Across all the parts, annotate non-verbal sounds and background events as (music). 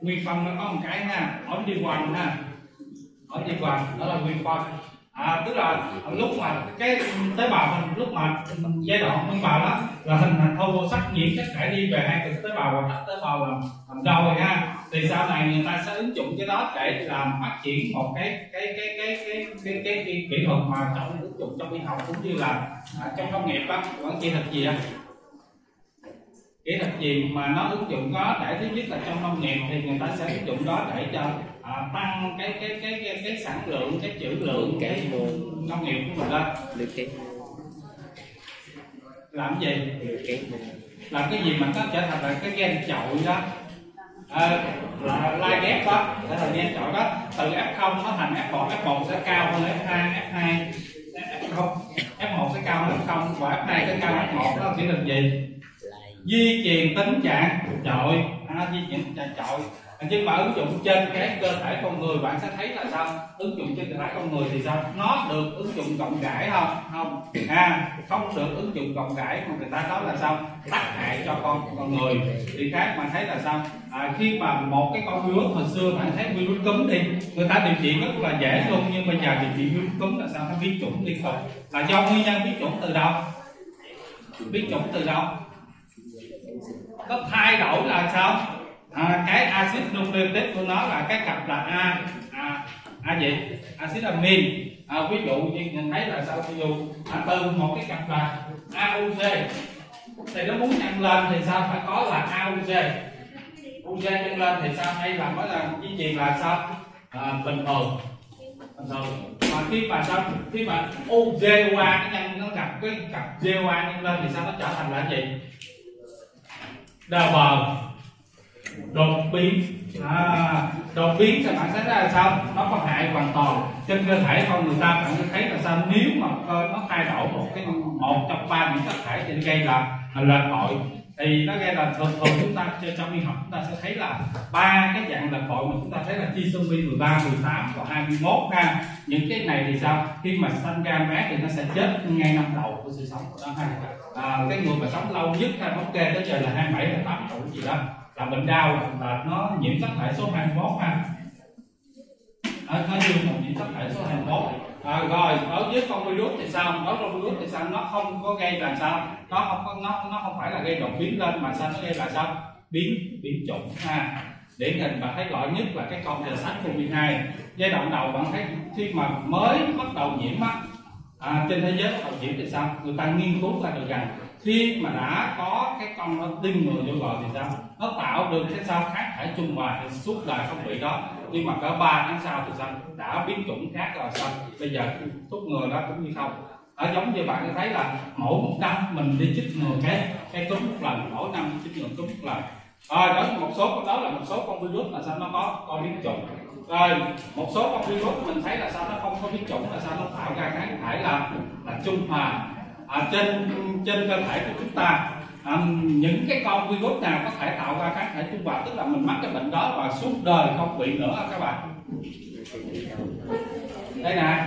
nguyên phân nó có một cái nha hỏi đi quanh ha. Hỏi đi quanh đó là nguyên phân à tức là lúc mà cái tế bào mình lúc mà giai đoạn phân bào đó là hình thành thô vô sắc nhiễm chất thải đi về hai cực tế bào và tách tế bào làm làm đâu rồi ha. Thì sau này người ta sẽ ứng dụng cái đó để làm phát triển một cái cái cái cái cái cái, cái, cái kỹ thuật mà trong ứng dụng trong y học cũng như là à, trong công nghiệp á quản trị thật gì á kỹ thuật gì mà nó ứng dụng đó để thứ nhất là trong nông nghiệp thì người ta sẽ ứng dụng đó để cho à, tăng cái cái cái cái, cái sản lượng cái trữ lượng cái nông nghiệp của mình lên. Được cái làm gì? Được cái làm cái gì mà nó trở thành là cái gen chọi đó. À, là lai ghép đó trở thành gen chọi đó. Từ f0 nó thành f1 f1 sẽ cao hơn f2 f2 f0 f1 sẽ cao hơn f0 và f2 sẽ cao hơn f1 đó chỉ là gì? lại di truyền tính trạng chọi. À, di truyền tính trạng chọi. Nhưng mà ứng dụng trên cái cơ thể con người bạn sẽ thấy là sao? Ứng dụng trên cơ thể con người thì sao? Nó được ứng dụng rộng rãi không? Không. À không được ứng dụng rộng rãi mà người ta nói là sao? Tác hại cho con con người. Thì khác mà thấy là sao? À, khi mà một cái con virus hồi xưa bạn thấy virus cúm đi người ta điều trị rất là dễ luôn nhưng bây giờ điều trị virus cúm là sao? Nó biến chủng liên tục. Là do nguyên nhân biến chủng từ đâu? Biến chủng từ đâu? Có thay đổi là sao? À, cái axit nucleic của nó là cái cặp là a. A a gì? Axit amin à, ví dụ như nhìn thấy là sao? Ví dụ à, từ một cái cặp là AUG thì nó muốn nhân lên thì sao? Phải có là AUG UG nhân lên thì sao? Hay là mới là cái gì là sao? À, bình thường. Bình thường. Mà khi mà sao? Khi mà UGOA nó nhân nó gặp cái cặp GOA nhân lên thì sao? Nó trở thành là gì? Double đột biến. À, đột biến thì bạn sẽ ra là sao? Nó có hại hoàn toàn. Trên cơ thể con người ta bạn sẽ thấy là sao? Nếu mà cơ nó thay đổi một cái một trong ba những chất thải thì gây là là tội thì nó gây là thường thường chúng ta trong y học chúng ta sẽ thấy là ba cái dạng lệch tội mà chúng ta thấy là trisomy 13, 18 và 21 ha. Những cái này thì sao? Khi mà sanh ra bé thì nó sẽ chết ngay năm đầu của sự sống của nó ha à, cái người mà sống lâu nhất theo thống kê tới giờ là 27 là 8 tuổi gì đó. Là bệnh đau là nó nhiễm sắc thể số 21 ha. À, nó dương là nhiễm sắc thể số 21 à, ờ, rồi ở với con virus thì sao? Đối con virus thì sao? Nó không có gây là sao? Nó không có nó nó không phải là gây đột biến lên mà sao nó gây là sao? Biến biến chủng ha. Điển hình bạn thấy rõ nhất là cái con giờ sách covid 2 giai đoạn đầu bạn thấy khi mà mới bắt đầu nhiễm á à, trên thế giới họ đầu thì sao? Người ta nghiên cứu ra được rằng khi mà đã có cái con nó tiêm người vô rồi thì sao? Nó tạo được cái sao khác thể trung hòa thì suốt đời không bị đó. Nhưng mà có ba tháng sau thì sao? Đã biến chủng khác rồi sao? Bây giờ thuốc người đó cũng như không. Ở giống như bạn thấy là mỗi một năm mình đi chích ngừa cái cái cúm một lần mỗi năm chích ngừa cúm một lần. Rồi đó một số đó là một số con virus là sao nó có có biến chủng rồi một số con virus mình thấy là sao nó không có biến chủng là sao nó tạo ra kháng thể là là trung hòa à, trên trên cơ thể của chúng ta. À, những cái con virus nào có thể tạo ra kháng thể trung hòa tức là mình mắc cái bệnh đó và suốt đời không bị nữa các bạn? Đây nè.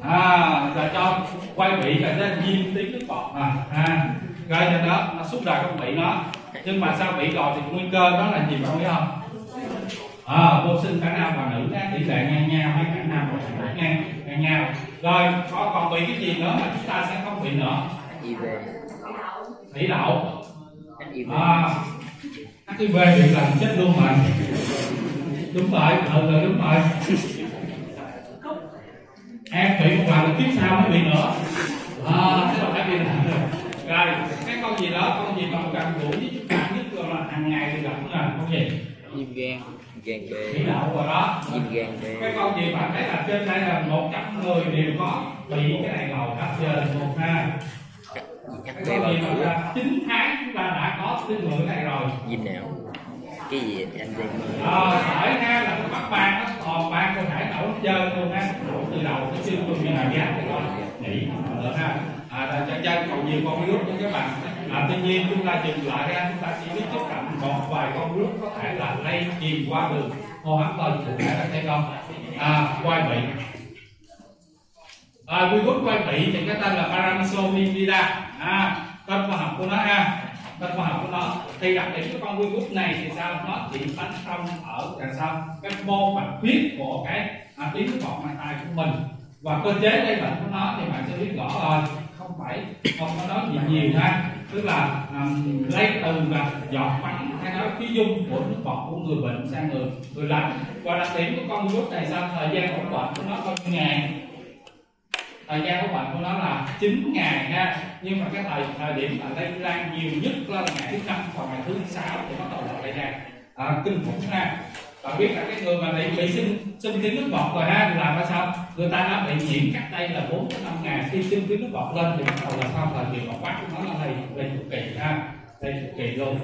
À rồi cho quay bị là nó viêm tí nước bọt à, à rồi đó nó suốt đời không bị nó. Nhưng mà sao bị rồi thì nguy cơ đó là gì bạn biết không? À, vô sinh cả nam và nữ á, tỷ lệ ngang nhau hay cả nam và nữ ngang ngang nhau. Rồi có còn bị cái gì nữa mà chúng ta sẽ không bị nữa? Thủy đậu HIV à, HIV bị làm chết luôn rồi đúng rồi ừ rồi đúng rồi. Em bị một lần tiếp sau mới bị nữa. À, thế là phải bị nữa rồi. Cái con gì đó con gì mà gần gũi với chúng ta nhất là hàng ngày thì gặp là con gì? Viêm gan gan B thủy đậu rồi đó viêm gan B cái con gì bạn thấy là trên đây là một trăm người đều có bị cái này rồi cấp giờ một ha cái con mà tử là chín tháng chúng ta đã có cái người này rồi viêm não cái gì Alzheimer ờ sởi ha là cái mặt ban nó còn ban cơ thể nổi chơi luôn ha từ đầu tới chân luôn như là giá cái đó nghỉ được ha à chân chân còn nhiều con virus nữa các bạn à, tuy nhiên chúng ta dừng lại ra chúng ta chỉ biết tiếp cận một vài con virus có thể là lây truyền qua đường hô hấp thôi cụ thể là thấy không. À quay bị. À, virus quay bị thì cái tên là paramisomidida à tên khoa học của nó ha tên khoa học của nó. Thì đặc điểm của con virus này thì sao? Nó chỉ tấn công ở là sao? Cái mô bạch huyết của cái à, tuyến nước bọt mang của mình. Và cơ chế gây bệnh của nó thì bạn sẽ biết rõ rồi phải. Không có nói gì nhiều ha. Tức là um, lây từ là giọt bắn hay nói khí dung của nước bọt của người bệnh sang người người lành. Và đặc điểm của con virus này sao? Thời gian ổn bệnh của nó bao nhiêu ngày? Thời gian của bệnh của nó là 9 ngày ha. Nhưng mà cái thời thời điểm mà lây lan nhiều nhất là ngày thứ năm hoặc ngày thứ sáu thì bắt đầu là lây lan. À, kinh khủng ha và biết là cái người mà bị bị sinh sinh tiếng nước bọt rồi ha thì làm ra sao? Người ta đã bị nhiễm cách đây là bốn đến 5 ngày khi sinh tiếng nước bọt lên thì bắt đầu là sao thời kỳ bọt quát của nó là đây đây cực kỳ ha đây cực kỳ luôn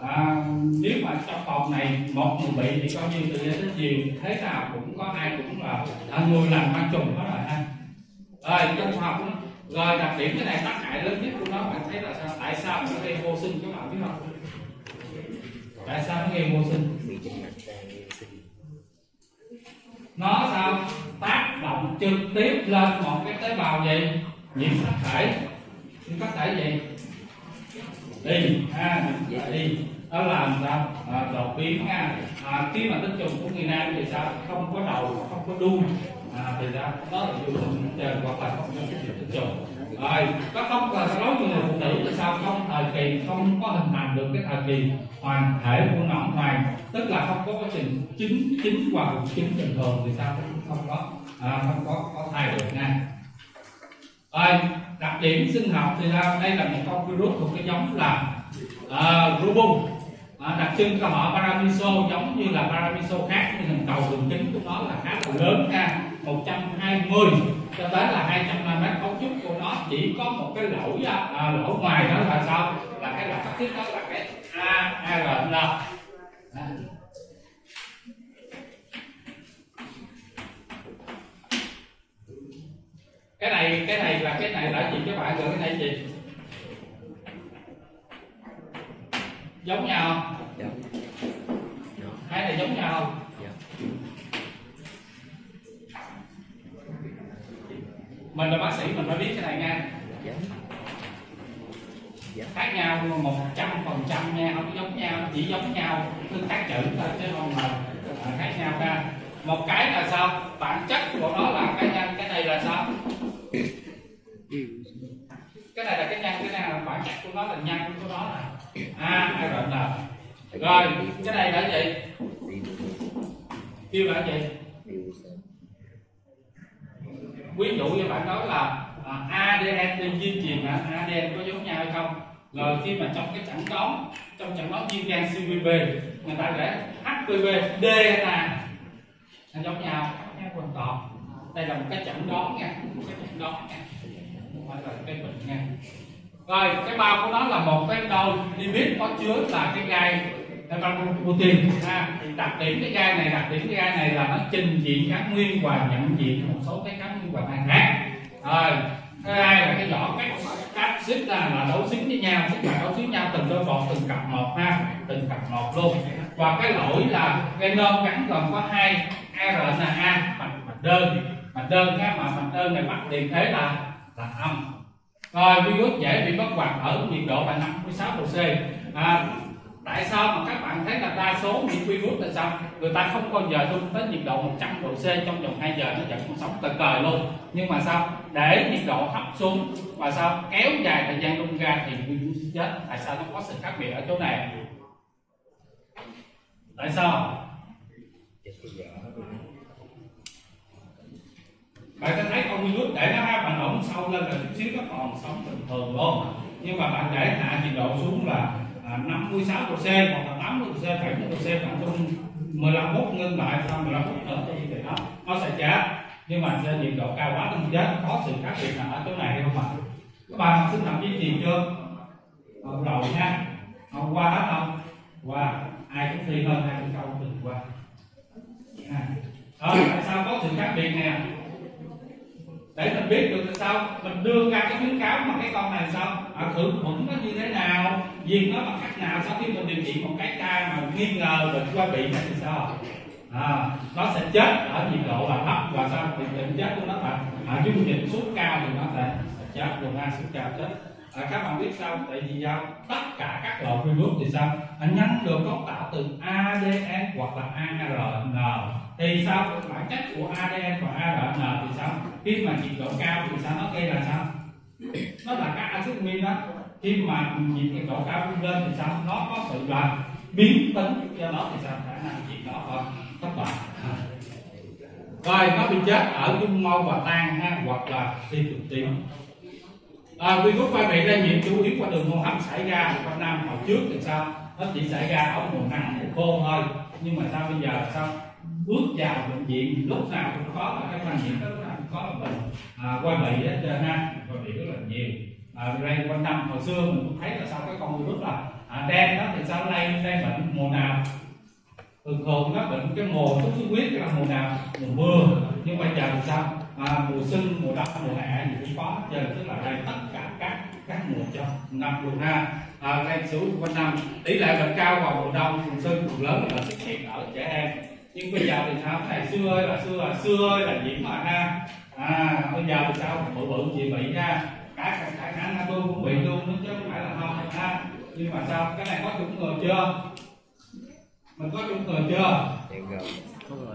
à, nếu mà trong phòng này một người bị thì coi như từ đây đến nhiều thế nào cũng có ai cũng là à, người làm mang trùng hết rồi ha. Rồi trong phòng học rồi đặc điểm cái này tác hại lớn nhất của nó bạn thấy là sao? Tại sao nó gây vô sinh các bạn biết không? Tại sao nó gây vô sinh? Nó sao? Tác động trực tiếp lên một cái tế bào gì? Nhiễm sắc thể nhiễm sắc thể gì? Đi ha đi đó làm sao? À, đột biến. Nha à, khi mà tinh trùng của người nam thì sao? Không có đầu không có đuôi. À, thì ra đó là vô sinh trời à, hoặc là không có cái tinh trùng rồi có không là nói người phụ nữ là sao không? Thời kỳ không có hình thành được cái thời kỳ hoàn thể của nõn hoàng tức là không có quá trình trứng trứng và hụt trứng bình thường thì sao cũng không có à, không có có thai được nha. Rồi đặc điểm sinh học thì sao? Đây là một con virus thuộc cái giống là à, uh, rubum à, đặc trưng của họ paramiso giống như là paramiso khác nhưng hình cầu đường kính của nó là khá là lớn ha 120 cho tới là 200 nanomet cấu trúc của nó. Chỉ có một cái lỗ à, lỗ ngoài đó là sao? Là cái lỗ phát thiết đó là cái ARN cái này cái này là cái này là gì? Các bạn gọi cái này gì? Giống nhau hai này giống nhau dạ mình là bác sĩ mình phải biết cái này nha. Giống khác nhau một trăm phần trăm nha không giống nhau chỉ giống nhau. Tương tác chữ thôi chứ không mà à, khác nhau ra một cái là sao? Bản chất của nó là cái nhân cái này là sao? Cái này là cái nhân cái này là bản chất của nó là nhân của nó là a hay gọi là rồi cái này là gì? Kêu là gì ví dụ như bạn nói là à, ADN trên di truyền là ADN có giống nhau hay không? Rồi khi mà trong cái chẩn đoán trong chẩn đoán viêm gan CVB người ta để HPV DNA nó giống nhau nhau hoàn toàn. Đây là một cái chẩn đoán nha một cái chẩn đoán nha. Không phải là cái bệnh nha. Rồi cái bao của nó là một cái đôi lipid có chứa là cái gai protein ha thì đặc điểm cái gai này đặc điểm cái gai này là nó trình diện kháng nguyên và nhận diện một số cái kháng nguyên và hàng khác. Rồi thứ hai là cái vỏ cách cách xích là, là đấu xứng với nhau tức là đấu xứng nhau từng đôi bọt từng cặp một ha từng cặp một luôn. Và cái lỗi là cái gắn gồm có hai RNA mạch mạch đơn. Mạch đơn các mà mạch đơn này bắt liền thế là là âm. Rồi virus dễ bị bất hoạt ở nhiệt độ là 56 độ C. À, tại sao mà các bạn thấy là đa số những virus là sao người ta không bao giờ tung tới nhiệt độ 100 độ C trong vòng 2 giờ nó vẫn còn sống tờ cờ luôn. Nhưng mà sao? Để nhiệt độ thấp xuống. Và sao? Kéo dài thời gian đun ra thì virus chết. Tại sao nó có sự khác biệt ở chỗ này? Tại sao? Bạn sẽ thấy con virus để nó hai bạn ổn sâu lên là chút xíu nó còn sống bình thường luôn nhưng mà bạn để hạ nhiệt độ xuống là 56 độ C hoặc là 80 độ C 70 độ C khoảng trong 15 phút ngưng lại sau 15 phút nữa thì nó nó sẽ chết nhưng mà sẽ nhiệt độ cao quá nó không chết. Có sự khác biệt nào ở chỗ này hay không ạ? Các bạn học sinh học duy trì chưa? Học đầu nha. Học qua hết không? Qua. Ai cũng thi hơn ai cũng cao từng qua. À. Đó, tại sao có sự khác biệt nè? Để mình biết được là sao? Mình đưa ra cái khuyến cáo mà cái con này sao? À, khử khuẩn nó như thế nào? Viêm nó bằng cách nào? Sau khi mình điều trị một cái ca mà nghi ngờ bệnh qua bị này thì sao? À, nó sẽ chết ở nhiệt độ là thấp và sao? Thì bệnh chết của nó là à, dung dịch sốt cao thì nó sẽ, chết luôn a sốt cao chết. À, các bạn biết sao? Tại vì sao tất cả các loại virus thì sao? À, nhắn được cấu tạo từ ADN hoặc là ARN thì sao? Bản chất của ADN và ARN thì sao? Khi mà nhiệt độ cao thì sao? Nó gây là sao? Nó là các axit amin đó. Khi mà nhiệt độ cao lên thì sao? Nó có sự là biến tính do đó thì sao? Khả năng diệt nó thôi thất bại. Rồi nó bị chết ở dung mâu và tan ha hoặc là đi trực tim à, virus vai bị lây nhiễm chủ yếu qua đường hô hấp xảy ra ở Việt Nam hồi trước thì sao? Nó chỉ xảy ra ở mùa nắng mùa khô thôi. Nhưng mà sao bây giờ sao? Bước vào bệnh viện lúc nào cũng có và các quan niệm đó lúc nào cũng có là bệnh à, qua bị hết trơn ha qua bị rất là nhiều. À, đây quanh năm hồi xưa mình cũng thấy là sao cái con virus là à, đen đó thì sao lây lây bệnh mùa nào? Thường thường nó bệnh cái mùa sốt xuất huyết là mùa nào? Mùa mưa. Nhưng bây giờ thì sao? À, mùa xuân mùa đông mùa hạ gì cũng có cho nên tức là đây tất cả các các mùa trong năm luôn ha. À, đây xuống quanh năm tỷ lệ bệnh cao vào mùa đông mùa xuân mùa lớn là xuất hiện ở trẻ em nhưng bây giờ thì sao? Này xưa ơi là xưa là xưa ơi là nhiễm mà ha. À bây giờ thì sao? Bự bự gì bị nha. Cả cả cả khả năng tôi cũng bị luôn đó chứ? Không phải là không ha nhưng mà sao? Cái này có chuẩn ngừa chưa? Mình có chuẩn ngừa chưa?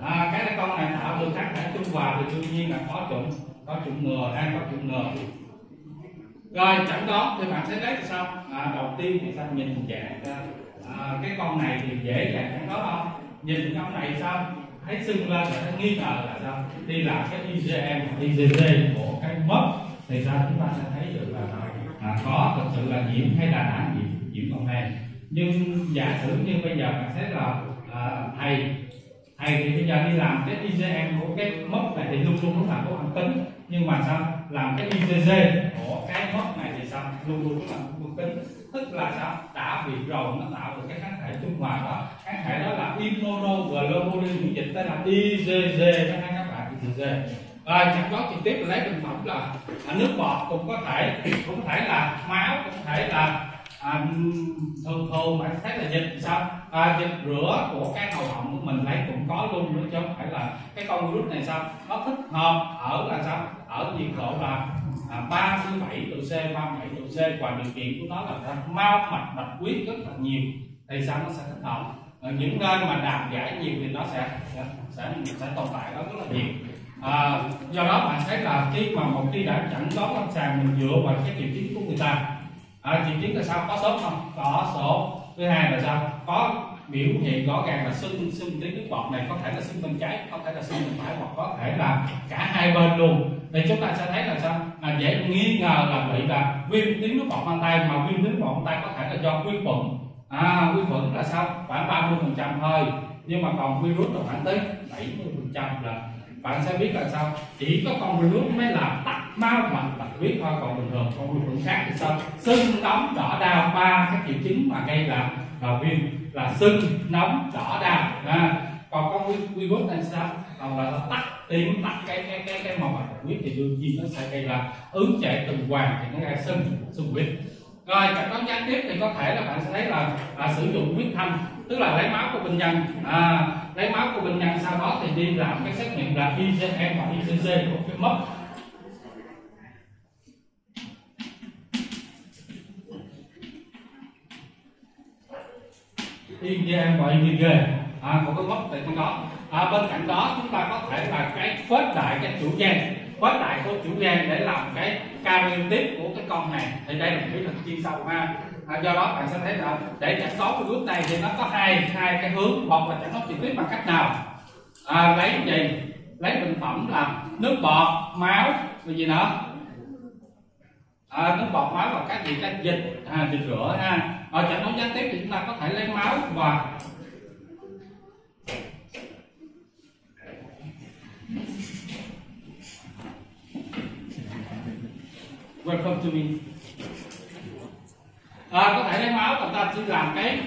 À, cái con này tạo được tác thể trung hòa thì đương nhiên là có chuẩn có chuẩn ngừa hay có chuẩn ngừa. Rồi chẩn đó thì bạn sẽ lấy thì sao? À, đầu tiên thì sao? Nhìn dạng à, cái con này thì dễ dàng chẩn đó không? Nhìn con này sao? Thấy sưng lên là thấy nghi ngờ là sao? Đi làm cái IgM hoặc IgG của cái mất thì sao? Chúng ta sẽ thấy được là à, có thực sự là nhiễm hay là đã nhiễm nhiễm con này nhưng giả sử như bây giờ bạn thấy là à, thầy. Thầy thì bây giờ đi làm cái IgM của cái mốc này thì luôn luôn nó là có âm tính. Nhưng mà sao? Làm cái IgG của cái mốc này thì sao? Luôn luôn nó là âm tính tức là sao? Đã bị rồi nó tạo được cái kháng thể trung hòa đó. Kháng thể đó là immunoglobulin miễn dịch tên là IgG đó ha các bạn IgG rồi chẳng đoán trực tiếp lấy bệnh phẩm là à, nước bọt cũng có thể cũng có thể là máu cũng có thể là à, thường thường bạn thấy là dịch sao? À, dịch rửa của cái hầu họng của mình lấy cũng có luôn nữa chứ không phải là cái con virus này sao? Nó thích hợp ở là sao? Ở nhiệt độ là à, 37 độ C 37 độ C. Và điều kiện của nó là mau mạch bạch huyết rất là nhiều. Thì sao nó sẽ thích động ở ờ, những nơi mà đàm giải nhiều thì nó sẽ sẽ sẽ, sẽ tồn tại đó rất là nhiều. À, do đó bạn thấy là khi mà một khi đã chẩn đoán lâm sàng mình dựa vào cái triệu chứng của người ta à, triệu chứng là sao? Có sốt không? Có sốt. Thứ hai là sao? Có biểu hiện rõ ràng là sưng sưng cái nước bọt này có thể là sưng bên trái có thể là sưng bên phải hoặc có thể là cả hai bên luôn thì chúng ta sẽ thấy là sao? Là dễ nghi ngờ là bị là viêm tuyến nước bọt mang tay mà viêm tuyến nước bọt mang tay có thể là do vi khuẩn. À vi khuẩn là sao? Khoảng 30 phần trăm thôi. Nhưng mà còn virus là khoảng tới 70 phần trăm là bạn sẽ biết là sao? Chỉ có con virus mới làm tắc mau mạch bạch huyết thôi. Còn bình thường con vi khuẩn khác thì sao? Sưng nóng đỏ đau ba các triệu chứng mà gây là là viêm là sưng nóng đỏ đau. À, còn con virus này sao? Còn là tắc tìm mặt cái cái cái cái màu bạch huyết thì đương nhiên nó sẽ gây là ứng chạy tuần hoàn thì nó gây sưng sưng huyết rồi chẩn đoán gián tiếp thì có thể là bạn sẽ thấy là à, sử dụng huyết thanh tức là lấy máu của bệnh nhân. À, lấy máu của bệnh nhân sau đó thì đi làm cái xét nghiệm là IgM và IgG của cái mất IgM và IgG à, của cái mất tại trong đó à, bên cạnh đó chúng ta có thể là cái phết đại cái chủ gen. Phết đại của chủ gen để làm cái karyotype của cái con này. Thì đây là cái kỹ thuật chuyên sâu ha. À, do đó bạn sẽ thấy là để chẩn đoán virus này thì nó có hai hai cái hướng một là chẩn đoán trực tiếp bằng cách nào? À, lấy gì? Lấy bệnh phẩm là nước bọt máu rồi gì nữa? À, nước bọt máu và các gì các dịch à, dịch rửa ha. Ở chẩn đoán gián tiếp thì chúng ta có thể lấy máu và welcome to me à, có thể lấy máu và ta sẽ làm cái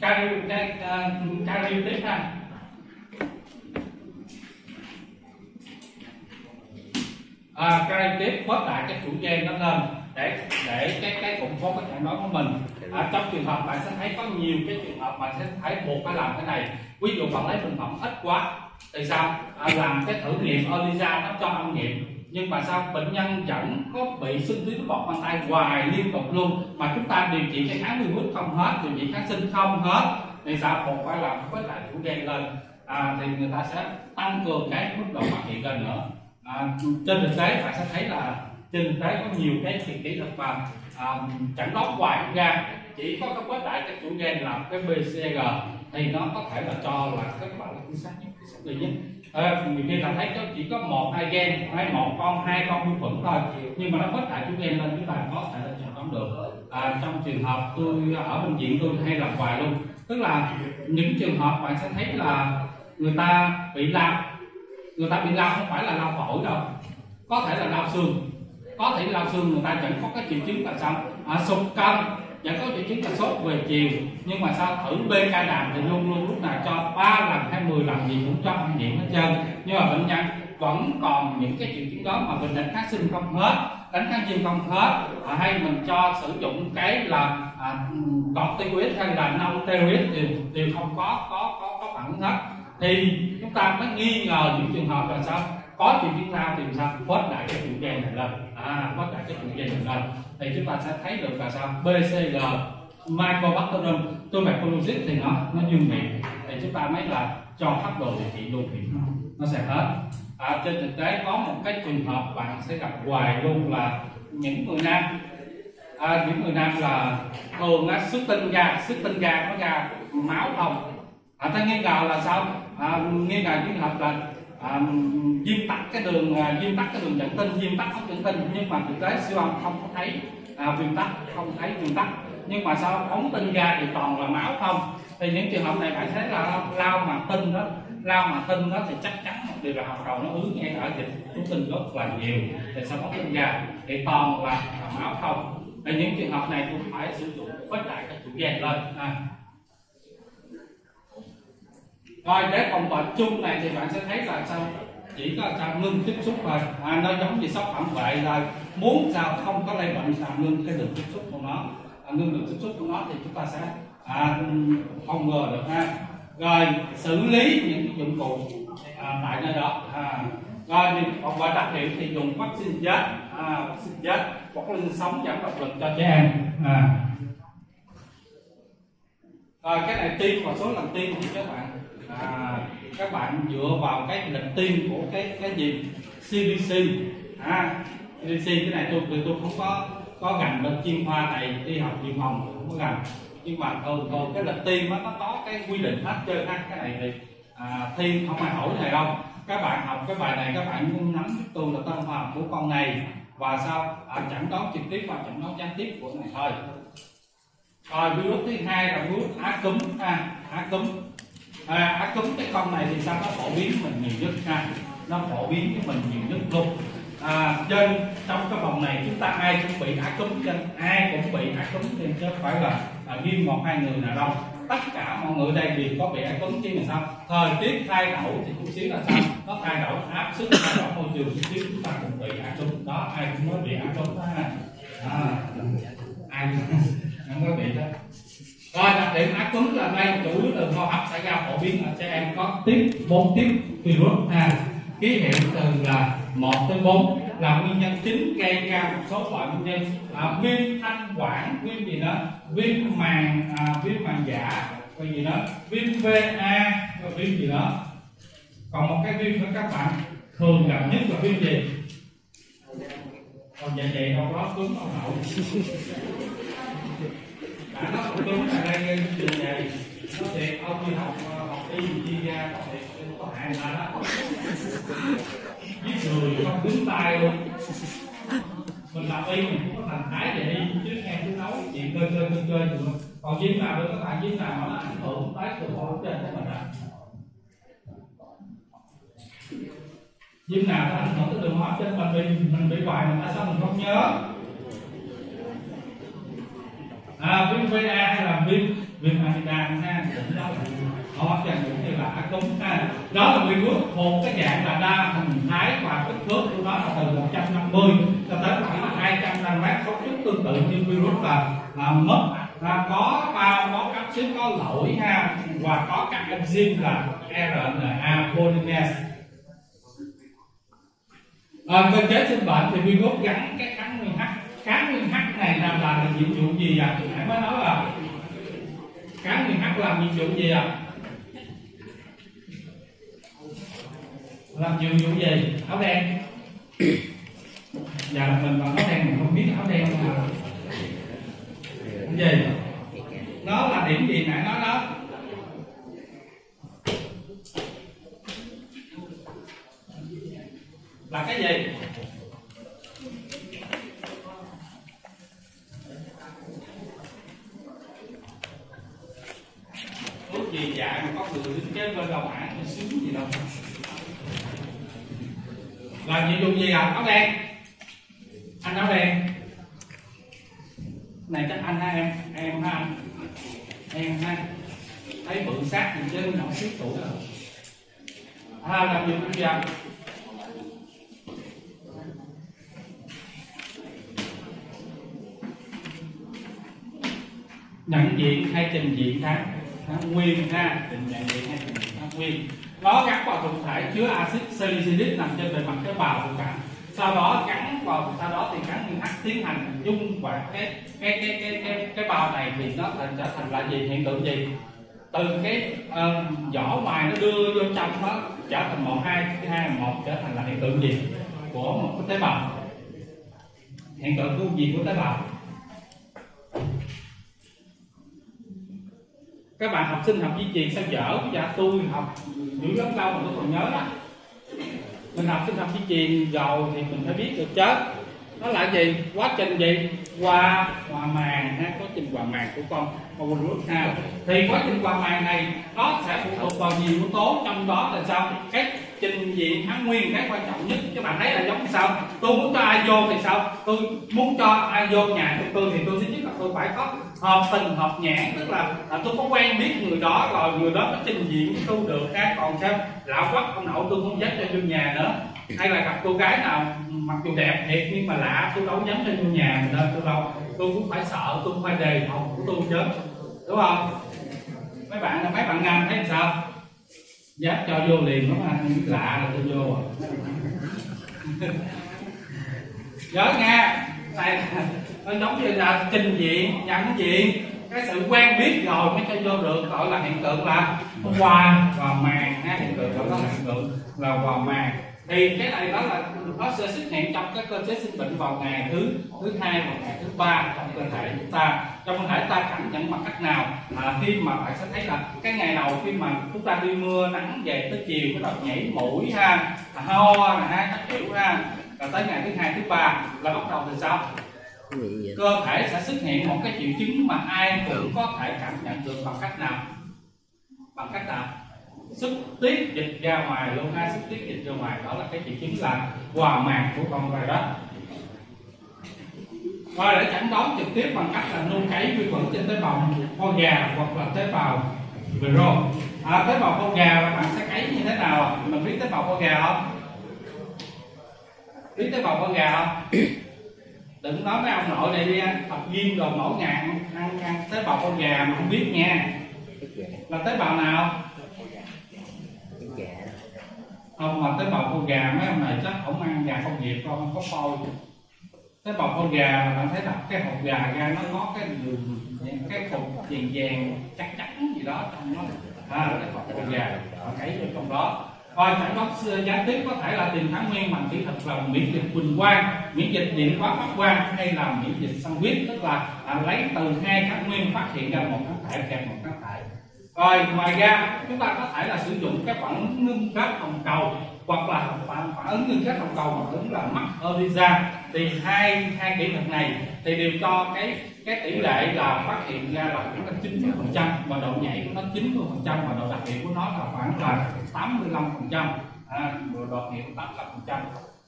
cardio à, cái uh, cardio tiếp ha. À, cardio tiếp bớt lại cái chủ gen nó lên để để cái cái cụm phốt cái trạng nói của mình. À, trong trường hợp bạn sẽ thấy có nhiều cái trường hợp bạn sẽ thấy buộc phải làm cái này. Ví dụ bạn lấy bệnh phẩm ít quá thì sao? À, làm cái thử nghiệm ELISA nó cho âm nghiệm nhưng mà sao bệnh nhân vẫn có bị sưng tuyến bọt mang tay hoài liên tục luôn? Mà chúng ta điều trị cái kháng virus không hết điều trị kháng sinh không hết thì sao còn phải làm với lại chủ đen lên. À, thì người ta sẽ tăng cường cái mức độ phát hiện lên nữa. À, trên thực tế bạn sẽ thấy là trên thực tế có nhiều cái kỳ kỹ thuật mà à, chẳng đoán hoài cũng ra. Chỉ có cái quét lại cái chủ gen làm cái BCG thì nó có thể là cho là kết quả là chính xác nhất xác nhất à, nhiều khi là thấy có chỉ có một hai gen hay một con hai con vi khuẩn thôi. Nhưng mà nó quét tại chủ gen lên chúng ta có thể là chọn được. À, trong trường hợp tôi ở bệnh viện tôi hay làm hoài luôn. Tức là những trường hợp bạn sẽ thấy là người ta bị lao người ta bị lao không phải là lao phổi đâu. Có thể là lao xương. Có thể lao xương người ta chẳng có cái triệu chứng là sao? À, sụt cân vẫn có triệu chứng là sốt về chiều nhưng mà sao thử bk đàm thì luôn luôn lúc nào cho 3 lần hay 10 lần gì cũng cho ăn điểm hết trơn. Nhưng mà bệnh nhân vẫn còn những cái triệu chứng đó mà mình đánh kháng sinh không hết đánh kháng viêm không hết. À, hay mình cho sử dụng cái là à, corticoid hay là non steroid đều, đều không có có có có phản ứng hết. Thì chúng ta mới nghi ngờ những trường hợp là sao? Có triệu chứng lao thì sao? Phớt lại cái triệu gen này lên. À phớt lại cái triệu gen này lên thì chúng ta sẽ thấy được là sao? BCG Mycobacterium tuberculosis thì nó nó dương miệng thì chúng ta mới là cho phát đồ điều trị luôn thì nó, nó sẽ hết. À, trên thực tế có một cái trường hợp bạn sẽ gặp hoài luôn là những người nam. À, những người nam là thường á, xuất tinh ra xuất tinh ra có ra máu không à, ta nghi ngờ là sao? À, nghi ngờ trường hợp là à, tắc cái đường à, viêm tắc cái đường dẫn tinh viêm tắc ống dẫn tinh nhưng mà thực tế siêu âm không có thấy à, viêm tắc không thấy viêm tắc. Nhưng mà sao ống tinh ra thì toàn là máu không? Thì những trường hợp này bạn thấy là lao mà tinh đó lao mà tinh đó thì chắc chắn một điều là hồng cầu nó ứ ngay ở dịch. Thú tinh rất là nhiều thì sao ống tinh ra thì toàn là, là máu không? Thì những trường hợp này cũng phải sử dụng với lại các chủ gen lên. À rồi để phòng bệnh chung này thì bạn sẽ thấy là sao? Chỉ có sao ngưng tiếp xúc thôi. À, nó giống như sốc phản vệ rồi muốn sao không có lây bệnh sao ngưng cái đường tiếp xúc của nó. À, ngưng đường tiếp xúc của nó thì chúng ta sẽ à, phòng ngừa được ha. Rồi xử lý những dụng cụ à, tại nơi đó. À, rồi thì phòng bệnh đặc hiệu thì dùng vaccine chết. À, vaccine chết hoặc là sống giảm độc lực cho trẻ em. À. rồi cái này tiêm và số lần tiêm của các bạn à, các bạn dựa vào cái lịch tiêm của cái cái gì? CDC à, CDC cái này tôi tôi không có có gần bên chuyên khoa này đi học dự phòng tôi không có gần nhưng mà thường thường cái lịch tiêm nó có cái quy định hết trơn ha cái này thì à, thi không ai hỏi này đâu. Các bạn học cái bài này các bạn muốn nắm giúp tôi là tâm hoàng của con này. Và sao? À, chẩn đoán trực tiếp và chẩn đoán gián tiếp của này thôi. Rồi virus thứ hai là virus á cúm. Ha á cúm à, ác cúm cái con này thì sao? Nó phổ biến mình nhiều nhất ha. Nó phổ biến với mình nhiều nhất luôn. À, trên trong cái vòng này chúng ta ai cũng bị ác cúm trên ai cũng bị ác cúm trên chứ phải là à, riêng một hai người nào đâu. Tất cả mọi người đây đều có bị ác cúm chứ là sao? Thời tiết thay đổi thì chút xíu là sao? Nó thay đổi áp suất thay đổi môi trường chút xíu chúng ta cũng bị ác cúm đó ai cũng có bị ác cúm đó ha. À, ai cũng có bị đó rồi đặc điểm ác cúm là đây chủ yếu từ hô hấp xảy ra phổ biến ở trẻ em có tiếp bốn tiếp virus A. Ký hiệu từ là một tới bốn là nguyên nhân chính gây ra một số loại nguyên nhân à, viêm thanh quản viêm gì đó viêm màng à, viêm màng giả cái gì đó viêm va và viêm gì đó. Còn một cái viêm nữa các bạn thường gặp nhất là viêm gì? Còn dạ dày đâu có cứng không nổi nó cũng cứng là đây cái trường này nó thiệt ông đi học học y gì ra học thiệt có hại người đó giết người không đứng tay luôn mình làm y mình cũng có thành thái vậy đi chứ nghe chú nấu chuyện cơ cơ cơ cơ được còn viêm nào nữa các bạn viêm nào mà nó ảnh hưởng tới từ trên của mình ạ viêm nào nó ảnh hưởng tới đường hô hấp trên mình bị mình bị hoài mà tại sao mình không nhớ à viêm va là viêm viêm amidan ha? Cũng đó là hô hấp những như là ác cúm ha. Đó là virus một cái dạng là đa hình thái và kích thước của nó là từ 150 cho tới khoảng 200 nanomet cấu trúc tương tự như virus là, là mất. Là có bao có capsid có lỗi ha. Và có các enzyme là RNA polymerase à, cơ chế sinh bệnh thì virus gắn cái kháng nguyên H kháng nguyên H này làm là nhiệm vụ gì à? Nãy mới nói là kháng nguyên H làm nhiệm vụ gì à? Làm nhiệm vụ gì? Áo đen. Dạ, Giờ mình mà áo đen mình không biết áo đen là cái gì? Nó là điểm gì nãy nói đó. Là cái gì? Thuốc mà có người đứng kế bên đầu hãng nó sướng gì đâu. Và nhiệm vụ gì à áo đen. Anh áo đen. Này chắc anh ha, em em ha, anh. Em ha. Thấy bự sát thì chứ nó xíu tuổi rồi ha, làm gì à nhận diện hay trình diện tháng kháng nguyên ha. Định dạng gì hay định dạng kháng nguyên. Nó gắn vào thụ thể chứa axit salicylic nằm trên bề mặt tế bào của cả sau đó gắn vào sau đó thì kháng nguyên H tiến hành dung vào cái cái cái cái cái cái bào này thì nó thành trở thành là gì? Hiện tượng gì? Từ cái uh, vỏ ngoài nó đưa vô trong nó trở thành một hai hai một trở thành là hiện tượng gì? Của một cái tế bào. Hiện tượng của gì của tế bào? Các bạn học sinh học di truyền sao dở? Dạ tôi học dữ lắm lâu mà tôi còn nhớ đó mình học sinh học di truyền giàu thì mình phải biết được chết. Nó là gì? Quá trình gì? Qua hòa màng ha? Quá trình hòa màng của con con nước nào thì quá trình hòa màng này nó sẽ phụ thuộc vào nhiều yếu tố trong đó là sao? Cái trình diện kháng nguyên cái quan trọng nhất. Các bạn thấy là giống sao? Tôi muốn cho ai vô thì sao? Tôi muốn cho ai vô nhà của tôi thì tôi thứ nhất là tôi phải có hợp tình hợp nhãn. Tức là, là tôi có quen biết người đó rồi người đó có trình diện với tôi được ha còn sao lão quắc ông nội tôi không dám cho vô nhà nữa hay là gặp cô gái nào mặc dù đẹp thiệt nhưng mà lạ, tôi đâu dám lên nhà mình đâu tôi đâu tôi cũng phải sợ, tôi cũng phải đề phòng của tôi chứ. Đúng không? Mấy bạn mấy bạn nam thấy sao? Dám cho vô liền nó mà biết lạ là tôi vô à. (laughs) Nhớ nghe. Này nó giống như là trình diện, nhận diện cái sự quen biết rồi mới cho vô được, gọi là hiện tượng là hoa và màng ha, hiện tượng đó là hiện tượng là hòa màng thì cái này đó là nó sẽ xuất hiện trong các cơ chế sinh bệnh vào ngày thứ thứ hai và ngày thứ ba trong cơ thể chúng ta. Trong cơ thể ta cảm nhận bằng cách nào? À, khi mà bạn sẽ thấy là cái ngày đầu khi mà chúng ta đi mưa nắng về tới chiều bắt đầu nhảy mũi ha à, ho là ha các kiểu ha và tới ngày thứ hai thứ ba là bắt đầu từ sao? Cơ thể sẽ xuất hiện một cái triệu chứng mà ai cũng có thể cảm nhận được bằng cách nào? Bằng cách nào? Xuất tiết dịch ra ngoài luôn ha xuất tiết dịch ra ngoài. Đó là cái triệu chứng là hòa màng của con virus. Và để chẩn đoán trực tiếp bằng cách là nung cấy vi khuẩn trên tế bào con gà hoặc là tế bào virus. à, tế bào con gà là bạn sẽ cấy như thế nào? Mình biết tế bào con gà không? Biết tế bào con gà không? Đừng nói mấy ông nội này đi anh tập gym rồi mỗi ngày ăn, ăn tế bào con gà mà không biết nha. Là tế bào nào? Không mà tế bào con gà mấy ông này chắc không ăn gà công nghiệp con không có phôi. Tế bào con gà mà bạn thấy đặt cái hộp gà ra nó có cái đường cái cục vàng vàng chắc chắn gì đó trong nó à, cái hộp con gà bạn thấy vô trong đó. Coi chẩn đoán gián tiếp có thể là tìm kháng nguyên bằng kỹ thuật là miễn dịch quỳnh quang miễn dịch điện hóa phát quang hay là miễn dịch sang huyết tức là à, lấy từ hai kháng nguyên phát hiện ra một kháng thể kèm một kháng thể rồi ngoài ra chúng ta có thể là sử dụng các phản ứng ngưng kết hồng cầu hoặc là phản, phản ứng ngưng kết hồng cầu hoặc ứng là mắc ELISA. Thì hai hai kỹ thuật này thì đều cho cái cái tỷ lệ là phát hiện ra là khoảng là 90 phần trăm và độ nhạy của nó 90 phần trăm và độ đặc hiệu của nó là khoảng là 85 phần trăm. À, độ đặc hiệu 85 phần trăm.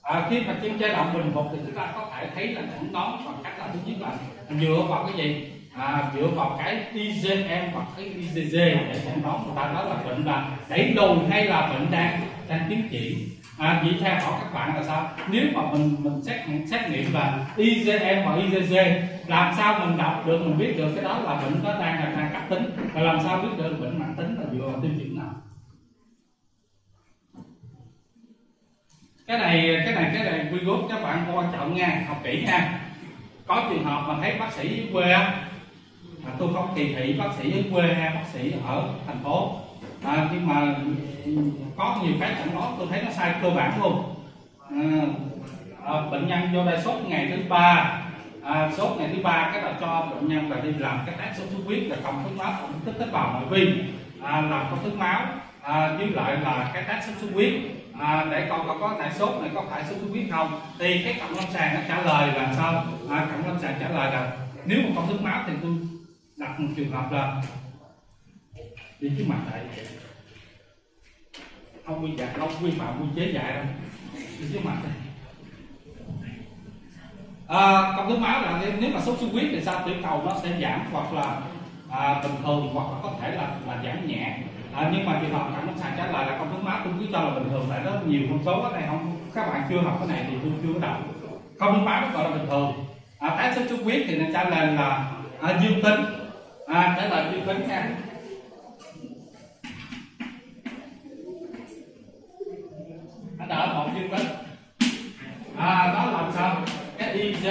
À, khi mà trên giai đoạn bình phục thì chúng ta có thể thấy là chẩn đoán bằng cách là thứ nhất là dựa vào cái gì? À, dựa vào cái IgM hoặc cái IgG để chẩn đoán người ta nói là bệnh là đẩy lùi hay là bệnh đang đang tiến triển. À, vậy theo hỏi các bạn là sao? Nếu mà mình mình xét xét nghiệm là IgM và IgG làm sao mình đọc được mình biết được cái đó là bệnh nó đang là đang cấp tính? Và làm sao biết được bệnh mãn tính là dựa vào tiêu chuẩn nào? Cái này cái này cái này quy gốc các bạn quan trọng nha học kỹ nha. Có trường hợp mà thấy bác sĩ quê á mà tôi không kỳ thị bác sĩ ở quê hay bác sĩ ở thành phố. À, nhưng mà có nhiều cái chẩn đó tôi thấy nó sai cơ bản luôn. À, à, bệnh nhân vô đây sốt ngày thứ ba. À, sốt ngày thứ ba cái là cho bệnh nhân là đi làm cái test sốt xuất huyết là cộng thuốc máu cộng tích tế bào ngoại vi. À, làm công thức máu. À, với lại là cái test sốt xuất huyết. À, để con có có tại sốt này có phải sốt xuất huyết không. Thì cái cộng lâm sàng nó trả lời là sao? À, cộng lâm sàng trả lời là nếu mà công thức máu thì tôi đặt một trường hợp là đi trước mặt lại không quy dạ không quy phạm quy chế dạy đâu đi trước mặt đây à, công thức máu là nếu mà sốt xuất huyết thì sao? Tiểu cầu nó sẽ giảm hoặc là à, bình thường hoặc là có thể là là giảm nhẹ. À, nhưng mà trường hợp cảm ứng sai trái lại là công thức máu tôi cứ cho là bình thường tại nó nhiều con số ở đây không? Các bạn chưa học cái này thì tôi chưa có đọc. Công thức máu nó gọi là bình thường. À, tái sốt xuất huyết thì nên trả lời là à, dương tính à, trả lời dương tính nha. Anh đỡ một dương tính à, đó làm sao? Cái SIG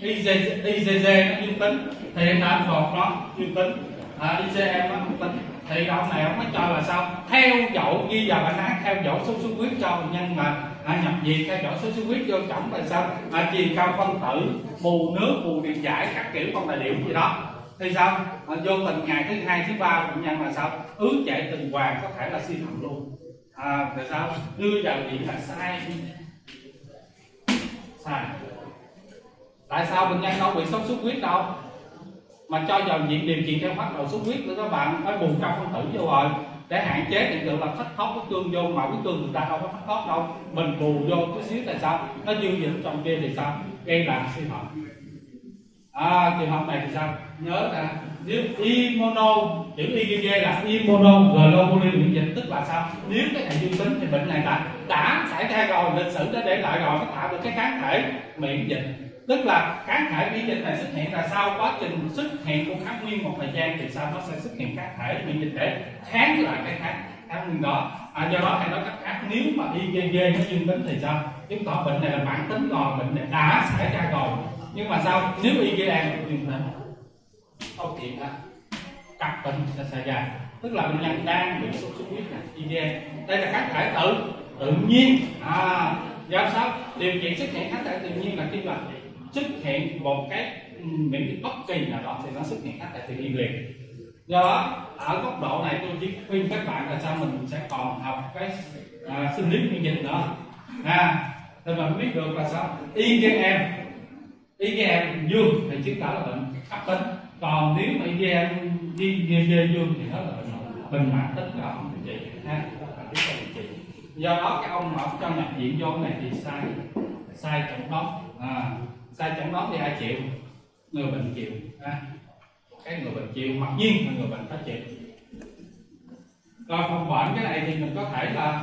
IgG IgG nó dương tính thì em đã còn nó dương tính à, IgM nó không tính thì ông này ông mới cho là sao? Theo dõi ghi vào bản án theo dõi số xuất huyết cho bệnh nhân mà à, nhập viện theo dõi sốt xuất huyết vô trọng là sao? À, truyền cao phân tử bù nước bù điện giải các kiểu con tài liệu gì đó. Thì sao? À, vô tình ngày thứ hai thứ ba bệnh nhân là sao? Ứ chạy từng hoàng có thể là suy thận luôn. À, tại sao? Đưa vào viện là sai. Sai. Tại sao bệnh nhân đâu bị sốt xuất huyết đâu? Mà cho vào viện điều trị theo phát đầu xuất huyết nữa các bạn. Phải bù cao phân tử vô rồi để hạn chế hiện tượng là thất thoát cái cương vô, mà cái cương người ta đâu có thất thoát đâu. Mình bù vô chút xíu tại sao? Nó dư dịch trong kia thì sao? Gây làm suy thận à trường hợp này thì sao? Nhớ là nếu immuno chữ IgG là immuno globulin miễn dịch, tức là sao? Nếu cái này dương tính thì bệnh này đã đã xảy ra rồi, lịch sử đã để lại rồi, nó tạo được cái kháng thể miễn dịch tức là kháng thể miễn dịch này xuất hiện là sau quá trình xuất hiện của kháng nguyên một thời gian thì sao nó sẽ xuất hiện kháng thể miễn dịch để kháng lại cái kháng kháng nguyên đó. À, do đó thầy nói cách khác nếu mà IgG nó dương tính thì sao? Chứng tỏ bệnh này là bản tính rồi bệnh này đã xảy ra rồi. Nhưng mà sao? Nếu IgA dương tính. Không chuyện đó cặp bệnh sẽ xảy ra. Tức là bệnh nhân đang bị sốt xuất huyết này IgA đây là kháng thể tự tự nhiên. À do sao? Điều kiện xuất hiện kháng thể tự nhiên là khi mà xuất hiện một cái miễn dịch bất kỳ nào đó thì nó xuất hiện khác tại tự nhiên liền. Do đó ở góc độ này tôi chỉ khuyên các bạn là sao mình sẽ còn học cái à, sinh lý miễn dịch nữa à thì mình biết được là sao? IgM em dương thì chứng tỏ là bệnh cấp tính. Còn nếu mà y IgM đi dương thì nó là bệnh bệnh mãn tính là không điều trị. Ha do đó cái ông mà ông cho nhập viện vô này thì sai sai trọng đoán à, sai chẩn đoán thì ai chịu? Người bệnh chịu. Ha? Cái người bệnh chịu mặc nhiên là người bệnh phải chịu. Rồi phòng bệnh cái này thì mình có thể là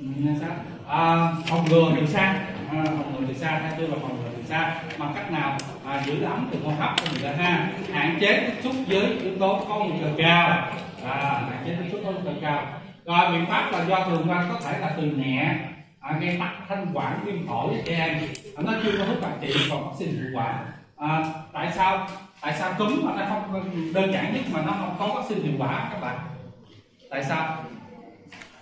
ừ, sao? À, phòng ngừa từ xa. À, phòng ngừa từ xa theo tôi là phòng ngừa từ xa. Bằng cách nào? À, giữ ấm từ hô hấp cho người ta ha. Hạn chế tiếp xúc với yếu tố có nguy cơ cao. À, hạn chế tiếp xúc có nguy cơ cao. Rồi biện pháp là do thường quan có thể là từ nhẹ à, gây tắc thanh quản viêm phổi trẻ em à, nó chưa có thuốc đặc trị còn vaccine hiệu quả. À, tại sao tại sao cúm mà nó không đơn giản nhất mà nó không có vaccine hiệu quả các bạn? Tại sao?